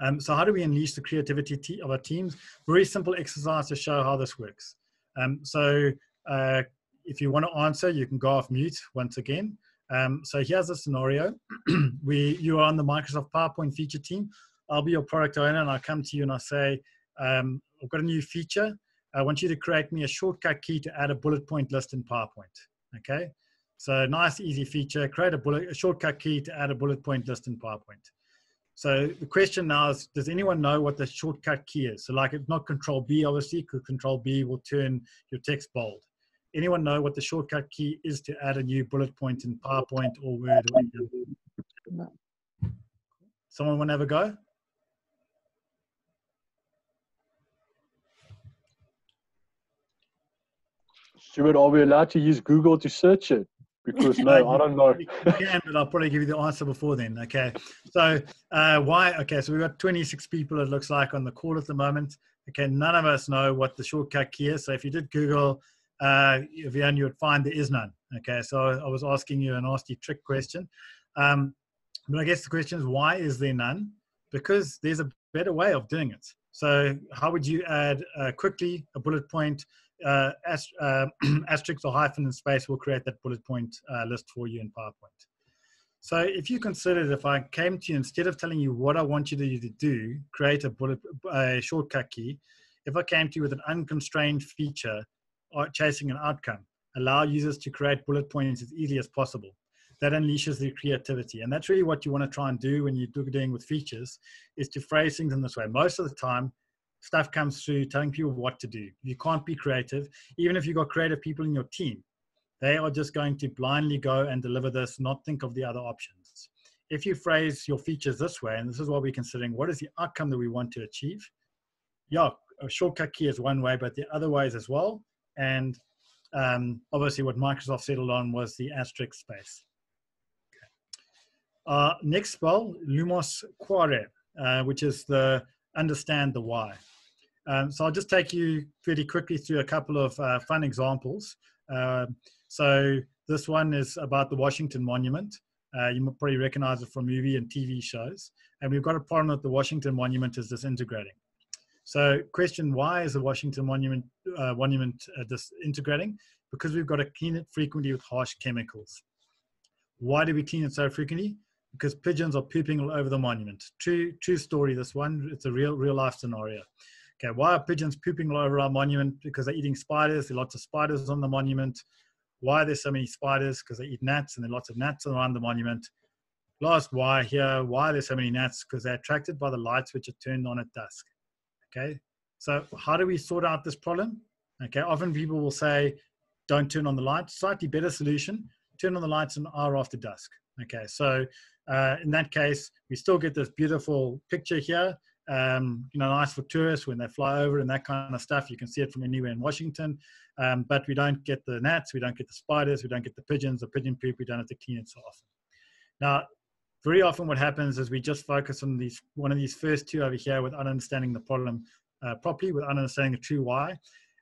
Um, so how do we unleash the creativity of our teams? Very simple exercise to show how this works. Um, so uh, if you want to answer, you can go off mute once again. Um, so here's a scenario. we, you are on the Microsoft PowerPoint feature team. I'll be your product owner and I'll come to you and I'll say, um, I've got a new feature. I want you to create me a shortcut key to add a bullet point list in PowerPoint. Okay. So nice, easy feature, create a bullet, a shortcut key to add a bullet point list in PowerPoint. So the question now is, does anyone know what the shortcut key is? So like it's not control B, obviously, because control B will turn your text bold. Anyone know what the shortcut key is to add a new bullet point in PowerPoint or Word? Or no. Someone want to have a go? Stuart, are we allowed to use Google to search it? Because no, I don't know. can, but I'll probably give you the answer before then. Okay. So uh, why? Okay. So we've got 26 people. It looks like on the call at the moment. Okay, none of us know what the shortcut key is. So if you did Google uh, Vian, you would find there is none. Okay, so I was asking you a nasty trick question. Um, but I guess the question is, why is there none? Because there's a better way of doing it. So how would you add uh, quickly a bullet point, uh, ast- uh, asterisk or hyphen in space will create that bullet point uh, list for you in PowerPoint. So if you considered if I came to you, instead of telling you what I want you to do, create a bullet, a shortcut key, if I came to you with an unconstrained feature or chasing an outcome, allow users to create bullet points as easily as possible. That unleashes their creativity. And that's really what you want to try and do when you're doing with features is to phrase things in this way. Most of the time, stuff comes through telling people what to do. You can't be creative. Even if you've got creative people in your team, they are just going to blindly go and deliver this, not think of the other options. If you phrase your features this way, and this is what we're considering, what is the outcome that we want to achieve? Yeah, a shortcut key is one way, but the other ways as well. And um, obviously what Microsoft settled on was the asterisk space. Uh, next spell, Lumos Quare, uh, which is the understand the why. Um, so I'll just take you pretty quickly through a couple of uh, fun examples. Uh, so this one is about the Washington Monument. Uh, you probably recognize it from movie and TV shows. And we've got a problem that the Washington Monument is disintegrating. So question, why is the Washington Monument, uh, monument disintegrating? Because we've got to clean it frequently with harsh chemicals. Why do we clean it so frequently? because pigeons are pooping all over the monument. True, true story. This one, it's a real, real life scenario. Okay, why are pigeons pooping all over our monument? Because they're eating spiders. There are lots of spiders on the monument. Why are there so many spiders? Because they eat gnats, and there are lots of gnats around the monument. Last why here, why are there so many gnats? Because they're attracted by the lights which are turned on at dusk. Okay, so how do we sort out this problem? Okay, often people will say, don't turn on the lights. Slightly better solution, turn on the lights an hour after dusk. Okay, so uh, in that case, we still get this beautiful picture here. Um, you know, nice for tourists when they fly over and that kind of stuff. You can see it from anywhere in Washington, um, but we don't get the gnats, we don't get the spiders, we don't get the pigeons, the pigeon poop. We don't have to clean it so often. Now, very often what happens is we just focus on these one of these first two over here without understanding the problem uh, properly, without understanding the true why.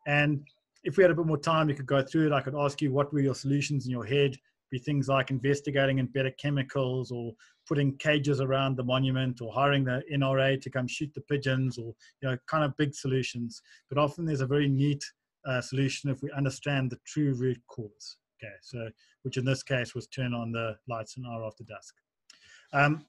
And if we had a bit more time, we could go through it. I could ask you what were your solutions in your head be things like investigating in better chemicals or putting cages around the monument or hiring the NRA to come shoot the pigeons or you know kind of big solutions. But often there's a very neat uh, solution if we understand the true root cause. Okay, so which in this case was turn on the lights an hour after dusk. Um,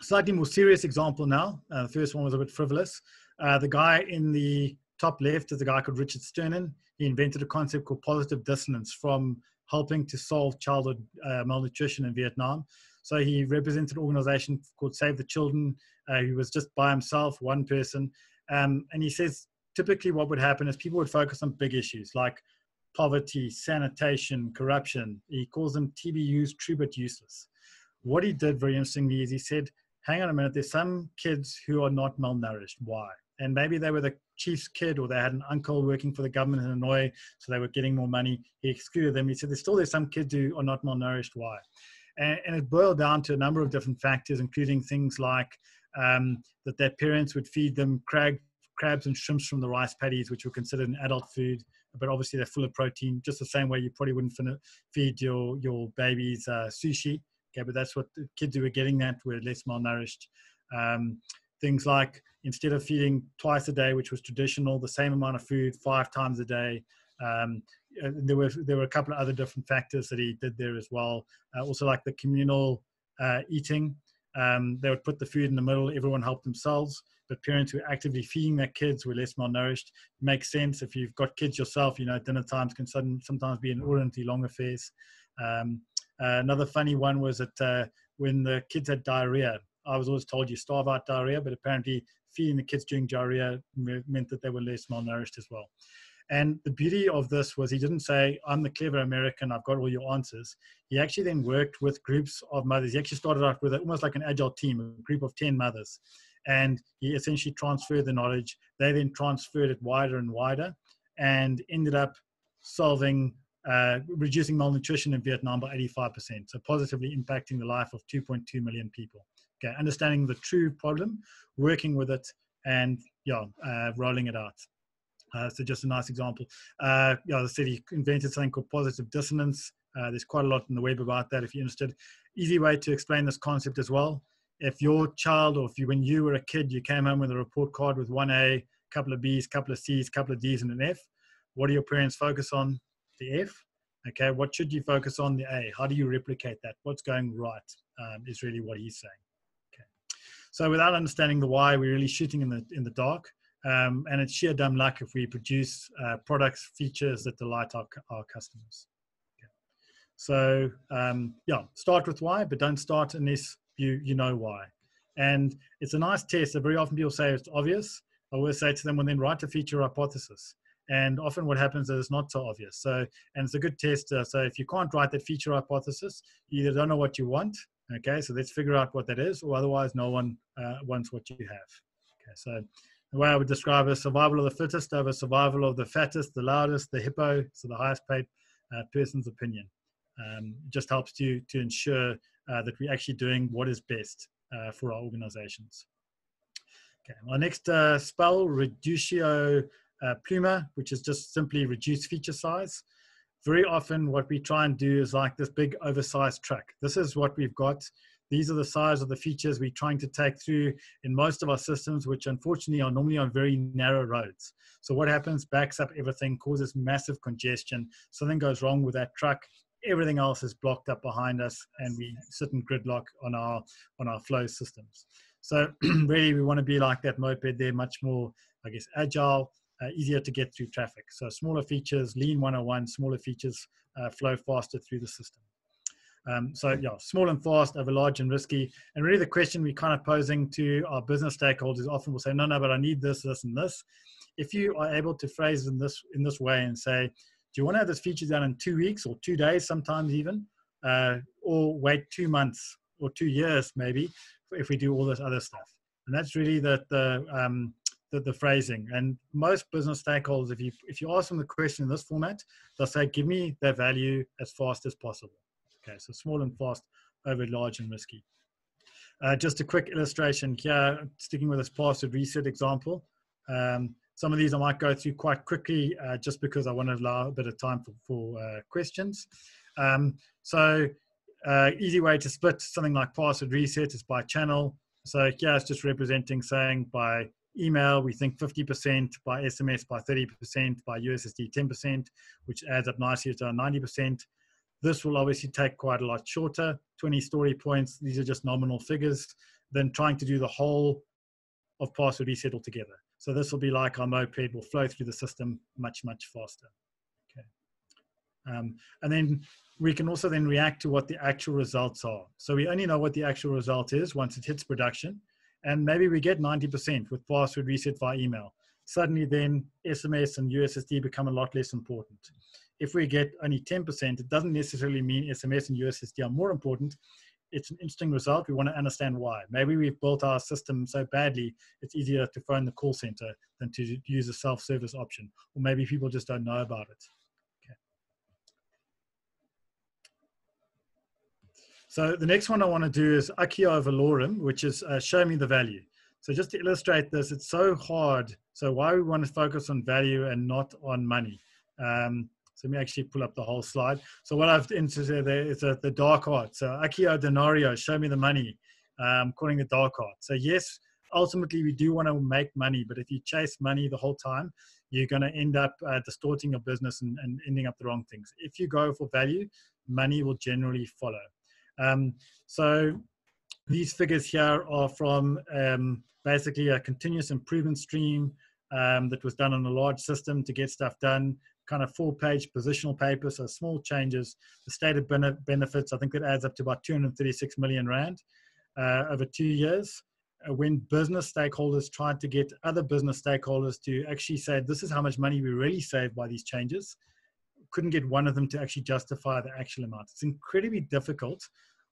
slightly more serious example now. Uh, the first one was a bit frivolous. Uh, the guy in the top left is a guy called Richard Sternin. He invented a concept called positive deviance from helping to solve childhood uh, malnutrition in Vietnam. So he represented an organization called Save the Children, uh, who was just by himself, one person. Um, and he says typically what would happen is people would focus on big issues like poverty, sanitation, corruption. He calls them TBUs, true but useless. What he did very interestingly is he said, hang on a minute, there's some kids who are not malnourished. Why? And maybe they were the chief's kid or they had an uncle working for the government in Hanoi, so they were getting more money. He excluded them. He said, there's still there's some kids who are not malnourished. Why? And, and it boiled down to a number of different factors, including things like um, that their parents would feed them crab, crabs and shrimps from the rice paddies, which were considered an adult food, but obviously they're full of protein, just the same way you probably wouldn't feed your, your babies uh, sushi. Okay, but that's what the kids who were getting that were less malnourished. Um, things like instead of feeding twice a day, which was traditional, the same amount of food five times a day. Um, there were there were a couple of other different factors that he did there as well. Uh, also, like the communal uh, eating, um, they would put the food in the middle. Everyone helped themselves, but parents who actively feeding their kids were less malnourished. Makes sense if you've got kids yourself. You know, dinner times can sometimes be an inordinately long affairs. Um, uh, another funny one was that uh, when the kids had diarrhea, I was always told you starve out diarrhea, but apparently feeding the kids during diarrhea meant that they were less malnourished as well. And the beauty of this was he didn't say, I'm the clever American, I've got all your answers. He actually then worked with groups of mothers. He actually started out with almost like an agile team, a group of 10 mothers. And he essentially transferred the knowledge. They then transferred it wider and wider and ended up solving, uh, reducing malnutrition in Vietnam by 85%. So positively impacting the life of 2.2 million people. Okay, understanding the true problem, working with it, and yeah, uh, rolling it out. Uh, so just a nice example. Uh, yeah, the city invented something called positive deviance. Uh, there's quite a lot on the web about that if you're interested. Easy way to explain this concept as well. If your child or if you, when you were a kid, you came home with a report card with one A, couple of B's, couple of C's, couple of D's, and an F, what do your parents focus on? The F. Okay, what should you focus on? The A. How do you replicate that? What's going right um, is really what he's saying. So without understanding the why, we're really shooting in the in the dark. Um, and it's sheer dumb luck if we produce uh, products, features that delight our, our customers. Okay. So um, yeah, start with why, but don't start unless you you know why. And it's a nice test. that very often people say it's obvious. I always say to them, well, then write a feature hypothesis. And often what happens is it's not so obvious. So, and it's a good test. Uh, so if you can't write that feature hypothesis, you either don't know what you want. Okay, so let's figure out what that is, or otherwise no one uh, wants what you have. Okay, so the way I would describe it, survival of the fittest over survival of the fattest, the loudest, the hippo, so the highest paid uh, person's opinion. Um, just helps you to ensure uh, that we're actually doing what is best uh, for our organizations. Okay, our next uh, spell, Reducio uh, Pluma, which is just simply reduce feature size. Very often what we try and do is like this big oversized truck. This is what we've got. These are the size of the features we're trying to take through in most of our systems, which unfortunately are normally on very narrow roads. So what happens, backs up everything, causes massive congestion. Something goes wrong with that truck, everything else is blocked up behind us and we sit in gridlock on our on our flow systems so really we want to be like that moped they're much more i guess agile easier to get through traffic so smaller features lean 101 smaller features uh, flow faster through the system um, so yeah, small and fast over large and risky. And really the question we're kind of posing to our business stakeholders often will say, no, no, but I need this, this, and this. If you are able to phrase in this in this way and say, do you want to have this feature done in two weeks or two days, sometimes even, uh, or wait two months or two years maybe if we do all this other stuff? And that's really the the um, the, the phrasing. And most business stakeholders, if you if you ask them the question in this format, they'll say, "Give me their value as fast as possible." Okay, so small and fast over large and risky. Uh, just a quick illustration here, sticking with this password reset example. Um, some of these I might go through quite quickly uh, just because I want to allow a bit of time for, for uh, questions. Um, so uh, easy way to split something like password reset is by channel. So here it's just representing saying by email, we think 50%, by SMS by 30%, by USSD 10%, which adds up nicely to 90%. This will obviously take quite a lot shorter, 20 story points. These are just nominal figures than trying to do the whole of password reset altogether. So this will be like our moped will flow through the system much, much faster. Okay. Um, and then we can also then react to what the actual results are. So we only know what the actual result is once it hits production. And maybe we get 90% with password reset via email. Suddenly then SMS and USSD become a lot less important if we get only 10%, it doesn't necessarily mean SMS and USSD are more important. It's an interesting result. We want to understand why. Maybe we've built our system so badly, it's easier to phone the call center than to use a self-service option. Or maybe people just don't know about it. So the next one I want to do is Accio Valorum, which is uh, show me the value. So just to illustrate this, it's so hard. So why we want to focus on value and not on money. Um, so let me actually pull up the whole slide. So what I've inserted there is a, the dark art. So Accio Denario, show me the money, um, calling the dark art. So yes, ultimately we do want to make money, but if you chase money the whole time, you're going to end up uh, distorting your business and, and, ending up the wrong things. If you go for value, money will generally follow. Um, so these figures here are from um, basically a continuous improvement stream um, that was done on a large system to get stuff done kind of four-page positional paper, so small changes. The stated benefits, I think that adds up to about 236 million Rand uh, over two years. Uh, when business stakeholders tried to get other business stakeholders to actually say, this is how much money we really saved by these changes, couldn't get one of them to actually justify the actual amount. It's incredibly difficult.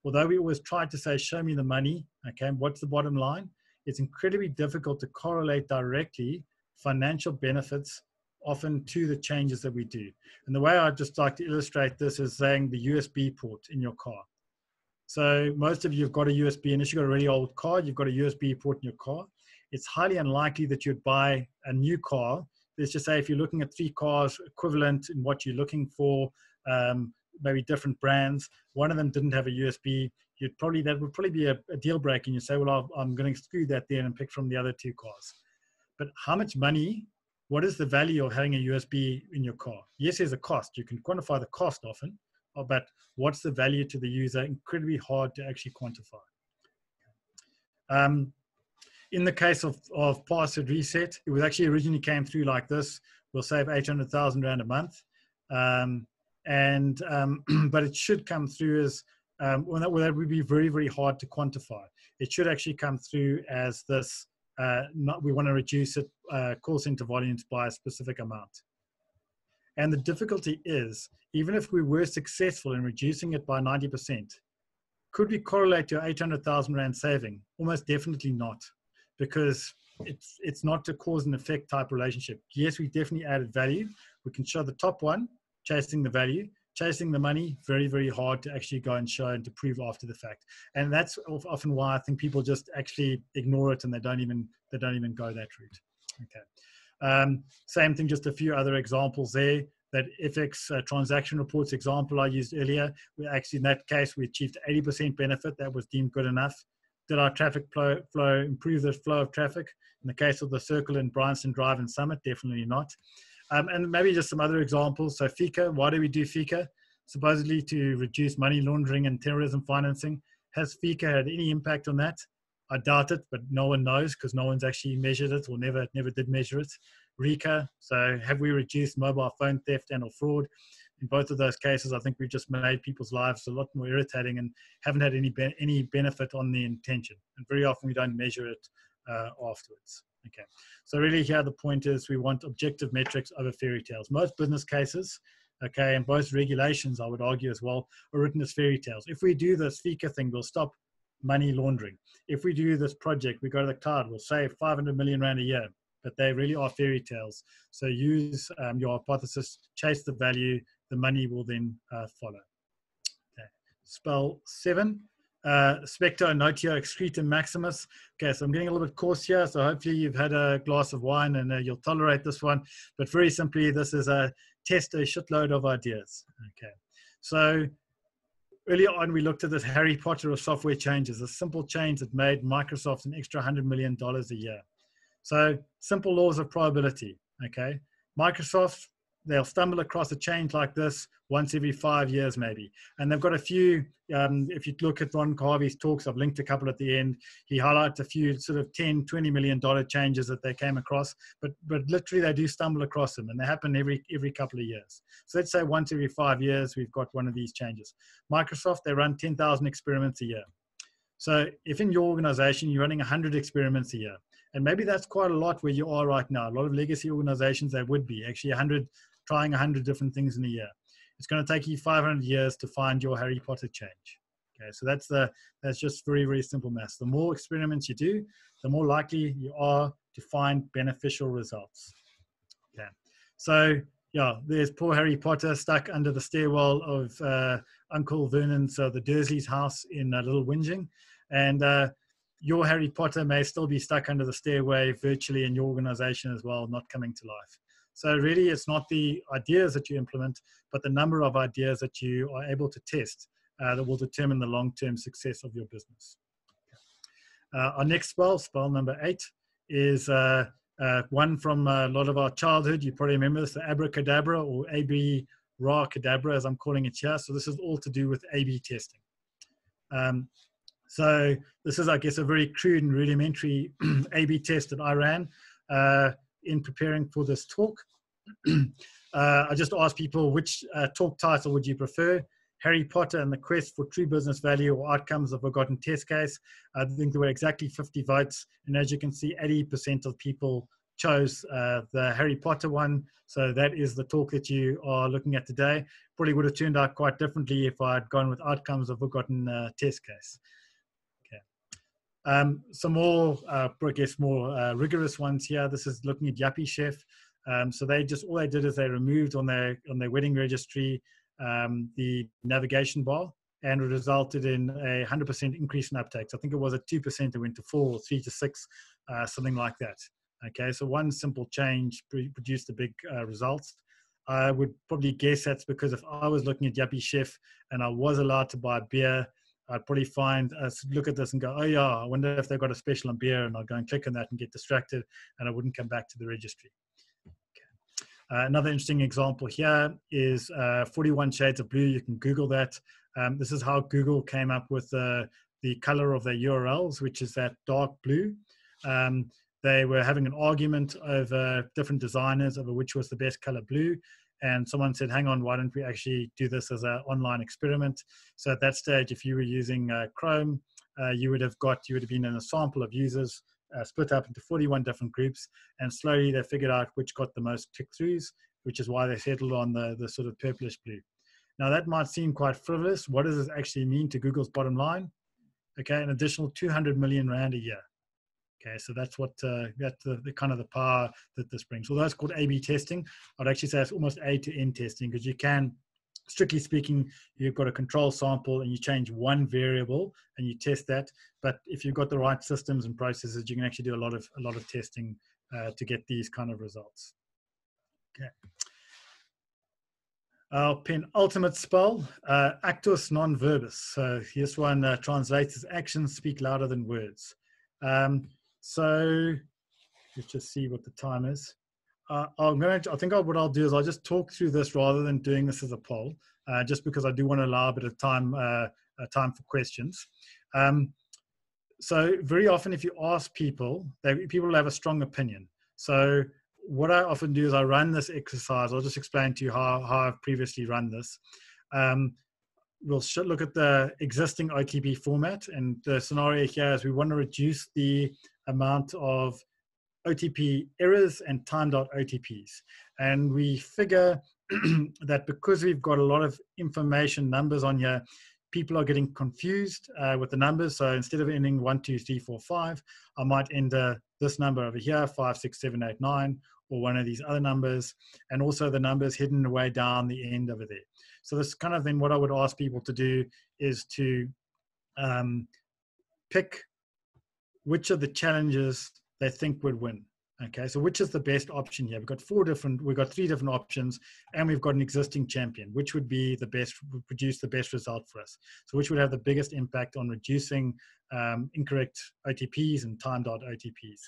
Although we always try to say, show me the money, okay, what's the bottom line? It's incredibly difficult to correlate directly financial benefits often to the changes that we do. And the way I'd just like to illustrate this is saying the USB port in your car. So most of you have got a USB, unless you've got a really old car, you've got a USB port in your car. it's highly unlikely that you'd buy a new car. Let's just say if you're looking at three cars equivalent in what you're looking for, um, maybe different brands, one of them didn't have a USB, you'd probably, that would probably be a, a deal breaker. And you say, well, I'll, I'm going to exclude that then and pick from the other two cars. But how much money, what is the value of having a USB in your car? Yes, there's a cost. You can quantify the cost often, uh, but what's the value to the user? Incredibly hard to actually quantify. Um, in the case of, of password reset, it was actually originally came through like this. We'll save 800,000 Rand a month. Um, and, um, but it should come through as, um, well, that, well, that would be very, very hard to quantify. It should actually come through as this, uh, not, we want to reduce it, uh, call center volumes by a specific amount. And the difficulty is, even if we were successful in reducing it by 90%, could we correlate to 800,000 Rand saving? Almost definitely not because it's it's not a cause and effect type relationship. Yes, we definitely added value. We can show the top one, chasing the value, chasing the money, very, very hard to actually go and show and to prove after the fact. And that's often why I think people just actually ignore it and they don't even they don't even go that route. Okay. Um, same thing, just a few other examples there. That FX uh, transaction reports example I used earlier, we actually in that case we achieved 80% benefit. That was deemed good enough did our traffic flow, flow improve the flow of traffic? In the case of the circle in Bryanston Drive and Summit, definitely not. Um, and maybe just some other examples. So FICA, why do we do FICA? Supposedly to reduce money laundering and terrorism financing. Has FICA had any impact on that? I doubt it, but no one knows because no one's actually measured it or never never did measure it. RICA, so have we reduced mobile phone theft and or fraud? in both of those cases, I think we've just made people's lives a lot more irritating and haven't had any be- any benefit on the intention. And very often we don't measure it uh, afterwards. Okay, so really here the point is we want objective metrics over fairy tales. Most business cases, okay, and both regulations, I would argue as well, are written as fairy tales. If we do this FICA thing, we'll stop money laundering. If we do this project, we go to the cloud, we'll save 500 million rand a year. But they really are fairy tales. So use um, your hypothesis, chase the value, the money will then uh, follow. Okay. Spell seven, uh, Specto Notio excretum maximus. Okay, so I'm getting a little bit coarse here, so hopefully you've had a glass of wine and uh, you'll tolerate this one. But very simply, this is a test a shitload of ideas. Okay, so earlier on we looked at this Harry Potter of software changes, a simple change that made Microsoft an extra $100 million a year. So simple laws of probability, okay? Microsoft they'll stumble across a change like this once every five years maybe. And they've got a few um, if you look at ron Kohavi's talks i've linked a couple at the end he highlights a few sort of 10 20 million dollar changes that they came across but but literally they do stumble across them and they happen every every couple of years. So let's say once every five years we've got one of these changes. Microsoft they run 10000 experiments a year. So if in your organization you're running 100 experiments a year and maybe that's quite a lot where you are right now. A lot of legacy organizations, they would be. Actually 100 trying 100 different things in a year. It's going to take you 500 years to find your Harry Potter change. Okay, so that's the that's just very very simple math. The more experiments you do, the more likely you are to find beneficial results. Okay, so yeah, there's poor Harry Potter stuck under the stairwell of uh, Uncle Vernon's uh, the Dursleys' house in uh, Little Whinging, and uh, your Harry Potter may still be stuck under the stairway virtually in your organization as well, not coming to life. So really, it's not the ideas that you implement, but the number of ideas that you are able to test uh, that will determine the long-term success of your business. Uh, our next spell, spell number eight, is uh, uh one from a lot of our childhood. You probably remember this, the abracadabra or AB Ra Cadabra, as I'm calling it here. So this is all to do with A-B testing. Um, so this is, I guess, a very crude and rudimentary A-B test that I ran. In preparing for this talk. uh, I just asked people which uh, talk title would you prefer? Harry Potter and the Quest for True Business Value or Outcomes of Forgotten Test Case. I think there were exactly 50 votes. And as you can see, 80% of people chose uh, the Harry Potter one. So that is the talk that you are looking at today. Probably would have turned out quite differently if I had gone with Outcomes of Forgotten uh, Test Case. Um, some more, uh, I guess, more uh, rigorous ones here. This is looking at Yuppiechef. Um, so they just all they did is they removed on their on their wedding registry um, the navigation bar. and it resulted in a 100% increase in uptake. So I think it was at 2%, it went to 4 or 3 to 6, uh, something like that. Okay, so one simple change produced a big uh, result. I would probably guess that's because if I was looking at Yappy Yuppiechef and I was allowed to buy beer, I'd probably find, uh, look at this and go, oh yeah, I wonder if they've got a special on beer, and I'd go and click on that and get distracted, and I wouldn't come back to the registry. Uh, another interesting example here is uh, 41 Shades of Blue. You can Google that. Um, this is how Google came up with uh, the color of their URLs, which is that dark blue. Um, they were having an argument over different designers over which was the best color blue. And someone said, hang on, why don't we actually do this as an online experiment? So at that stage, if you were using uh, Chrome, uh, you would have got, you would have been in a sample of users uh, split up into 41 different groups. And slowly they figured out which got the most click throughs, which is why they settled on the, the sort of purplish blue. Now that might seem quite frivolous. What does this actually mean to Google's bottom line? Okay, an additional 200 million Rand a year. Okay, so that's what uh, that's the, the, kind of the power that this brings. Although it's called A/B testing, I'd actually say it's almost A to N testing because you can, strictly speaking, you've got a control sample and you change one variable and you test that. But if you've got the right systems and processes, you can actually do a lot of a lot of testing uh, to get these kind of results. Okay. Our penultimate spell, uh, actus non verbis. So this one uh, translates as actions speak louder than words. Um, so let's just see what the time is. Uh, I'm going to, I think I, what I'll do is I'll just talk through this rather than doing this as a poll, uh, just because I do want to allow a bit of time, uh, uh time for questions. Um, so very often if you ask people, they, people have a strong opinion. So what I often do is I run this exercise. I'll just explain to you how, how I've previously run this. Um, we'll look at the existing OTP format and the scenario here is we want to reduce the amount of OTP errors and timed out OTPs. And we figure that because we've got a lot of information numbers on here, people are getting confused uh, with the numbers. So instead of ending one, two, three, four, five, I might enter this number over here, five, six, seven, eight, nine, or one of these other numbers, and also the numbers hidden away down the end over there. So this kind of then what I would ask people to do is to um, pick which of the challenges they think would win. Okay, so which is the best option here? We've got four different, we've got three different options, and we've got an existing champion. Which would be the best, would produce the best result for us? So which would have the biggest impact on reducing um, incorrect OTPs and timed out OTPs?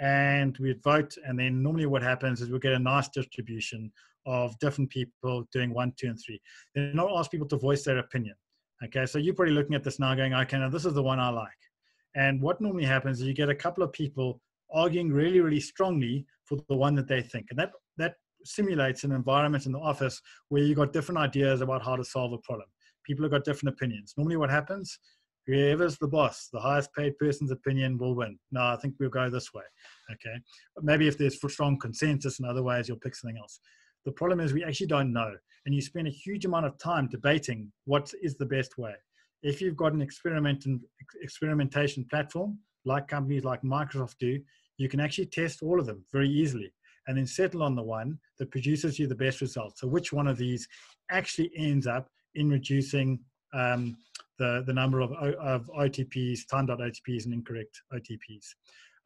And we'd vote, and then normally what happens is we get a nice distribution of different people doing one, two, and three. Then not ask people to voice their opinion. Okay, so you're probably looking at this now going, okay, now this is the one I like. And what normally happens is you get a couple of people arguing really, really strongly for the one that they think. And that, that simulates an environment in the office where you've got different ideas about how to solve a problem. People have got different opinions. Normally, what happens? Whoever's the boss, the highest paid person's opinion will win. No, I think we'll go this way. Okay. But maybe if there's strong consensus in other ways, you'll pick something else. The problem is we actually don't know. And you spend a huge amount of time debating what is the best way if you've got an experiment and experimentation platform like companies like Microsoft do, you can actually test all of them very easily and then settle on the one that produces you the best results. So which one of these actually ends up in reducing um, the, the number of, of OTPs, timed OTPs and incorrect OTPs.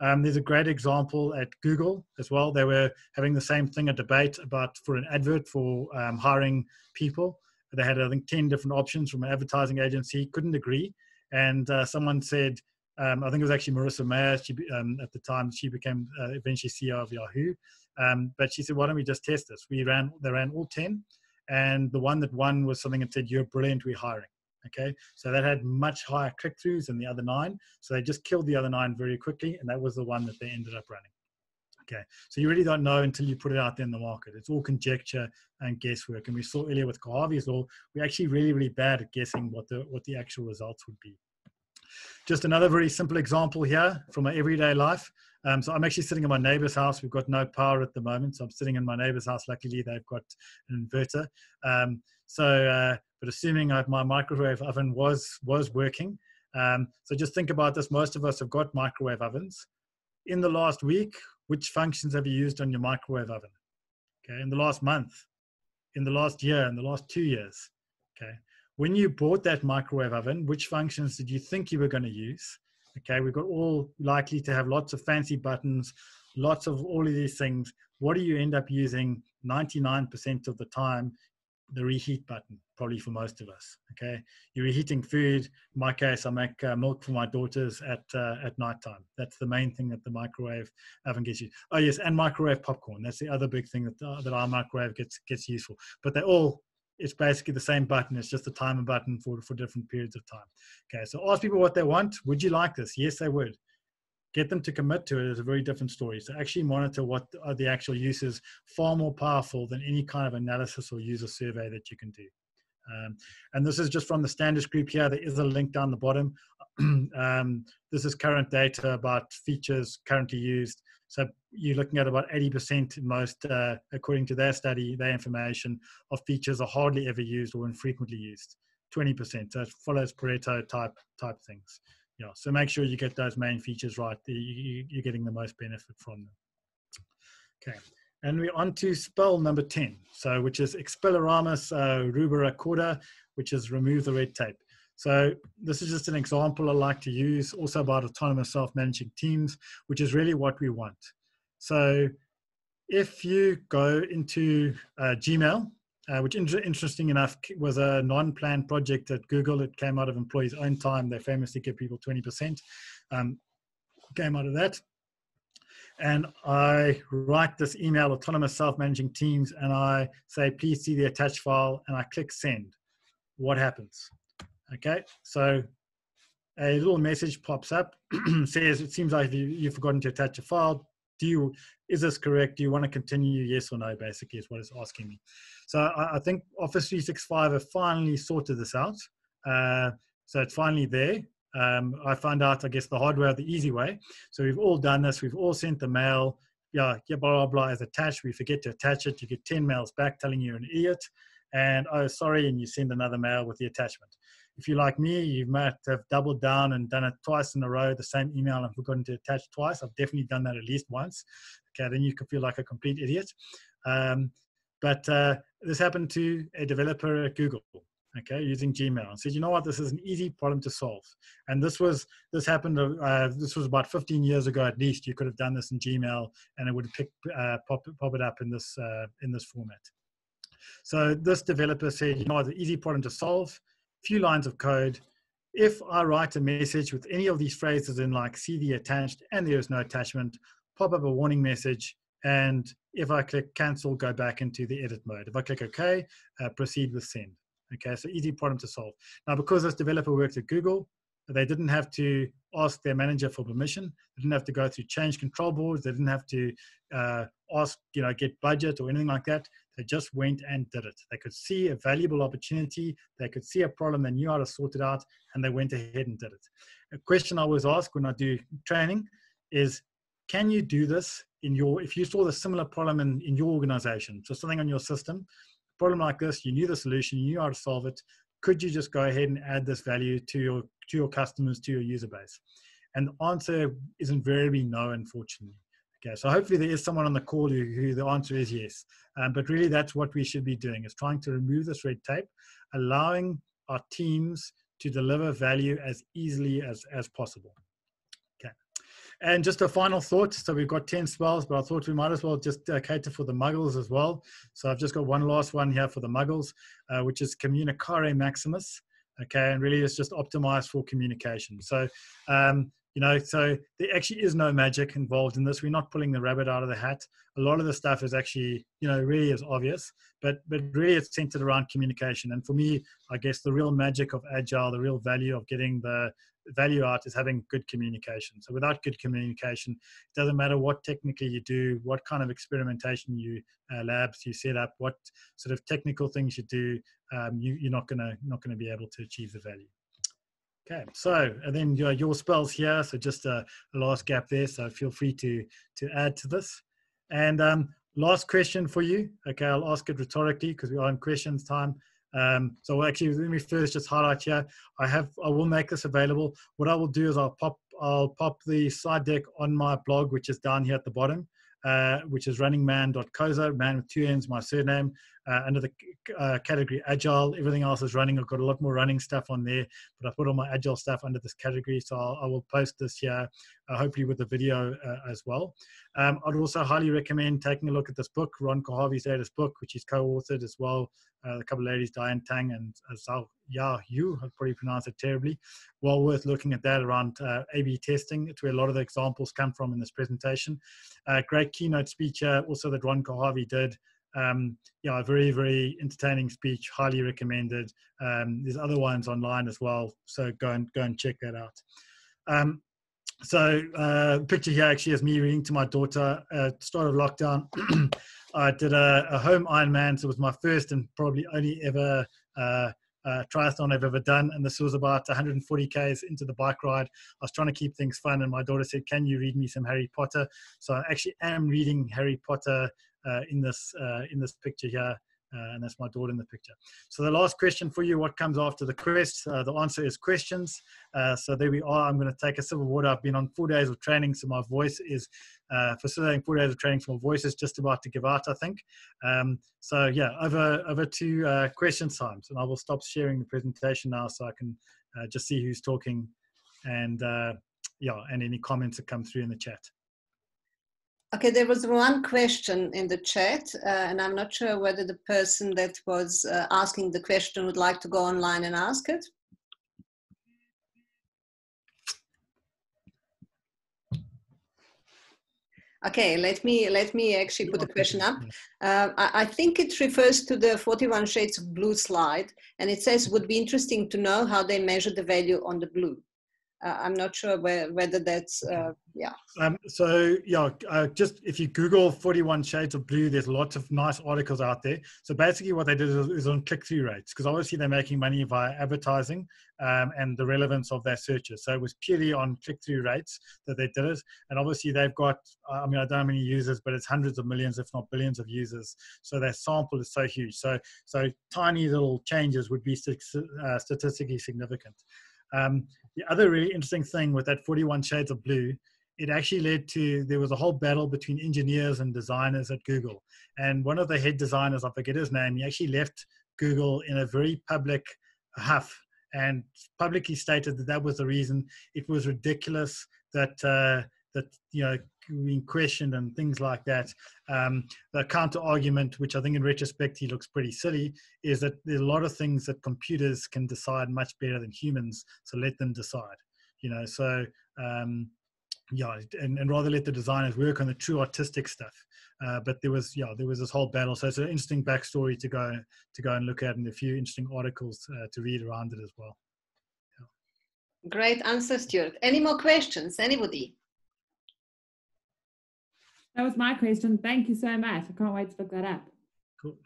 Um, there's a great example at Google as well. They were having the same thing, a debate about for an advert for um, hiring people they had, I think, 10 different options from an advertising agency, couldn't agree. And uh, someone said, um, I think it was actually Marissa Mayer she, um, at the time, she became uh, eventually CEO of Yahoo. Um, but she said, why don't we just test this? We ran, they ran all 10. And the one that won was something that said, you're brilliant, we're hiring. Okay, so that had much higher click throughs than the other nine. So they just killed the other nine very quickly, and that was the one that they ended up running. Okay, so you really don't know until you put it out there in the market. It's all conjecture and guesswork. And we saw earlier with Kohavi's law, we're actually really, really bad at guessing what the what the actual results would be. Just another very simple example here from my everyday life. Um, so I'm actually sitting in my neighbor's house. We've got no power at the moment, so I'm sitting in my neighbor's house. Luckily, they've got an inverter. Um, so, uh, but assuming I, my microwave oven was was working, um, so just think about this. Most of us have got microwave ovens. In the last week, which functions have you used on your microwave oven? Okay, in the last month, in the last year, in the last two years. Okay, when you bought that microwave oven, which functions did you think you were going to use? Okay, we've got all likely to have lots of fancy buttons, lots of all of these things. What do you end up using 99% of the time? The reheat button, probably for most of us. Okay, you're reheating food. In my case, I make uh, milk for my daughters at uh, at night time. That's the main thing that the microwave oven gets you. Oh yes, and microwave popcorn. That's the other big thing that uh, that our microwave gets gets useful. But they're all it's basically the same button. It's just a timer button for, for different periods of time. Okay, so ask people what they want. Would you like this? Yes, they would. Get them to commit to it is a very different story. So actually monitor what are the actual uses, far more powerful than any kind of analysis or user survey that you can do. Um, and this is just from the Standish group here. There is a link down the bottom. um, this is current data about features currently used. So you're looking at about 80% most, uh, according to their study, their information of features are hardly ever used or infrequently used. 20%. So it follows Pareto type type things. Yeah. So make sure you get those main features right. You're getting the most benefit from them. Okay. And we're on to spell number 10, so which is Expelliarmus uh, rubra cauda, which is remove the red tape. So this is just an example I like to use also about autonomous self-managing teams, which is really what we want. So if you go into uh, Gmail, uh, which inter interesting enough was a non-planned project at Google. It came out of employees' own time. They famously give people 20%. Um, came out of that. And I write this email, autonomous self-managing teams, and I say, please see the attached file, and I click send. What happens? Okay, so a little message pops up, says it seems like you, you've forgotten to attach a file. Do you, is this correct? Do you want to continue? Yes or no, basically, is what it's asking me. So I, I think Office 365 have finally sorted this out. Uh, so it's finally there. Um, I found out, I guess, the hardware the easy way. So we've all done this. We've all sent the mail. Yeah, yeah, blah, blah, blah, as attached. We forget to attach it. You get 10 mails back telling you an idiot. And, oh, sorry, and you send another mail with the attachment if you're like me, you might have doubled down and done it twice in a row, the same email and forgotten to attach twice. I've definitely done that at least once. Okay, then you can feel like a complete idiot. Um, but uh, this happened to a developer at Google, okay, using Gmail, and said, you know what, this is an easy problem to solve. And this was this happened. Uh, this was about 15 years ago at least. You could have done this in Gmail, and it would pick uh, pop pop it up in this uh, in this format. So this developer said, you know, it's an easy problem to solve few lines of code. If I write a message with any of these phrases in like see the attached and there is no attachment, pop up a warning message. And if I click cancel, go back into the edit mode. If I click OK, uh, proceed with send. Okay, so easy problem to solve. Now, because this developer worked at Google, they didn't have to ask their manager for permission. They didn't have to go through change control boards. They didn't have to uh, ask, you know, get budget or anything like that. They just went and did it. They could see a valuable opportunity. They could see a problem they knew how to sort it out, and they went ahead and did it. A question I always ask when I do training is, can you do this in your, if you saw the similar problem in, in your organization, so something on your system, problem like this, you knew the solution, you knew how to solve it, could you just go ahead and add this value to your, to your customers, to your user base? And the answer is invariably no, unfortunately. Okay, so hopefully there is someone on the call who, who the answer is yes. Um, but really that's what we should be doing is trying to remove this red tape, allowing our teams to deliver value as easily as, as possible. And just a final thought. So we've got 10 spells, but I thought we might as well just uh, cater for the muggles as well. So I've just got one last one here for the muggles, uh, which is Communicare Maximus okay and really it's just optimized for communication so um, you know so there actually is no magic involved in this we're not pulling the rabbit out of the hat a lot of the stuff is actually you know really is obvious but but really it's centered around communication and for me i guess the real magic of agile the real value of getting the value out is having good communication so without good communication it doesn't matter what technically you do what kind of experimentation you uh, labs you set up what sort of technical things you do um, you, you're not gonna not gonna be able to achieve the value Okay, so and then your, your spells here, so just a, a, last gap there, so feel free to to add to this. And um, last question for you. Okay, I'll ask it rhetorically because we are in questions time. Um, so actually, let me first just highlight here. I have, I will make this available. What I will do is I'll pop, I'll pop the slide deck on my blog, which is down here at the bottom, uh, which is runningmann.co.za, man with two N's, my surname. Uh, under the uh, category agile. Everything else is running. I've got a lot more running stuff on there, but I put all my agile stuff under this category. So I'll, I will post this here, uh, hopefully with the video uh, as well. Um, I'd also highly recommend taking a look at this book, Ron Kohavi's latest book, which he's co-authored as well. Uh, a couple of ladies, Diane Tang and uh, Zhao Ya Yu, I've probably pronounced it terribly. Well worth looking at that around uh, A-B testing. It's where a lot of the examples come from in this presentation. Uh, great keynote speech uh, also that Ron Kohavi did. Um, yeah, a very, very entertaining speech, highly recommended. Um, there's other ones online as well, so go and go and check that out. Um, so uh, picture here actually is me reading to my daughter at start of lockdown. I did a, a, home Ironman, so it was my first and probably only ever uh, uh, triathlon I've ever done. And this was about 140 k's into the bike ride. I was trying to keep things fun, and my daughter said, "Can you read me some Harry Potter?" So I actually am reading Harry Potter uh, in this uh, in this picture here. Uh, and that's my daughter in the picture. So the last question for you, what comes after the quest? Uh, the answer is questions. Uh, so there we are. I'm going to take a sip of water. I've been on four days of training, so my voice is uh, facilitating four days of training. So my voice is just about to give out, I think. Um, so yeah, over over to uh, question times, and I will stop sharing the presentation now, so I can uh, just see who's talking, and yeah, and any comments that come through in the chat. Okay, there was one question in the chat, uh, and I'm not sure whether the person that was uh, asking the question would like to go online and ask it. Okay, let me let me actually put the question up. Uh, I, I, think it refers to the 41 shades of blue slide, and it says would be interesting to know how they measure the value on the blue uh, I'm not sure where, whether that's uh, yeah. Um, so yeah, uh, just if you Google 41 Shades of Blue, there's lots of nice articles out there. So basically, what they did is, is on click-through rates because obviously they're making money via advertising um, and the relevance of their searches. So it was purely on click-through rates that they did it, and obviously they've got I mean I don't know how many users, but it's hundreds of millions, if not billions, of users. So their sample is so huge. So so tiny little changes would be uh, statistically significant. Um, the other really interesting thing with that 41 Shades of Blue, it actually led to there was a whole battle between engineers and designers at Google. And one of the head designers, I forget his name, he actually left Google in a very public huff and publicly stated that that was the reason. It was ridiculous that uh, that you know being questioned and things like that. Um, the counter argument, which I think in retrospect he looks pretty silly, is that there's a lot of things that computers can decide much better than humans. So let them decide. You know, so um, yeah, and, and rather let the designers work on the true artistic stuff. Uh, but there was yeah there was this whole battle so it's an interesting backstory to go to go and look at and a few interesting articles uh, to read around it as well great answer stuart any more questions anybody that was my question. Thank you so much. I can't wait to look that up. Cool.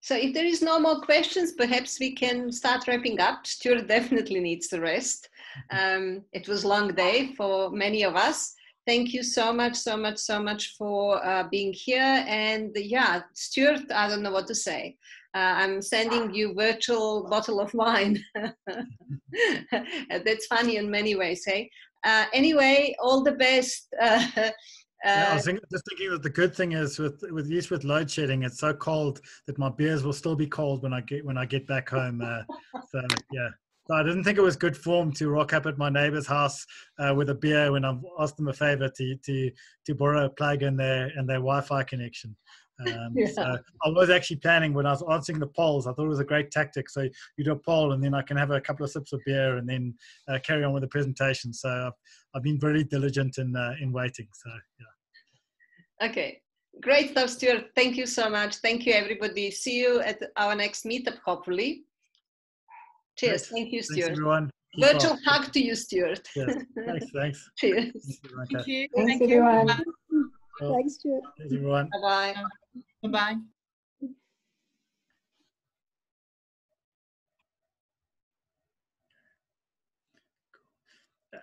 So if there is no more questions, perhaps we can start wrapping up. Stuart definitely needs the rest. Um, it was a long day for many of us. Thank you so much, so much, so much for uh, being here. And yeah, Stuart, I don't know what to say. Uh, I'm sending you virtual bottle of wine. That's funny in many ways, hey? Uh, anyway, all the best. Uh, yeah, I was thinking, just thinking that the good thing is with with use with load shedding, it's so cold that my beers will still be cold when I get when I get back home. Uh, so yeah, so I didn't think it was good form to rock up at my neighbor's house uh, with a beer when I've asked them a favor to to to borrow a plug in their and their Wi-Fi connection. Um, yeah. So I was actually planning when I was answering the polls. I thought it was a great tactic. So you do a poll, and then I can have a couple of sips of beer, and then uh, carry on with the presentation. So I've, I've been very diligent in uh, in waiting. So yeah. Okay, great stuff, Stuart. Thank you so much. Thank you, everybody. See you at our next meetup, hopefully. Cheers. Thank you, Stuart. Thanks, everyone. Virtual hug to you, Stuart. Yes. Thanks. Thanks. Cheers. Thank you. Thanks, everyone. Thanks, Stuart. Thanks, everyone. Bye bye. Bye-bye.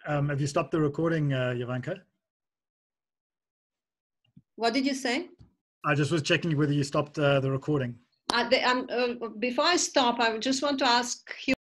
Um, have you stopped the recording, uh, Jovanka? What did you say? I just was checking whether you stopped uh, the recording. Uh, the, um, uh, before I stop, I just want to ask you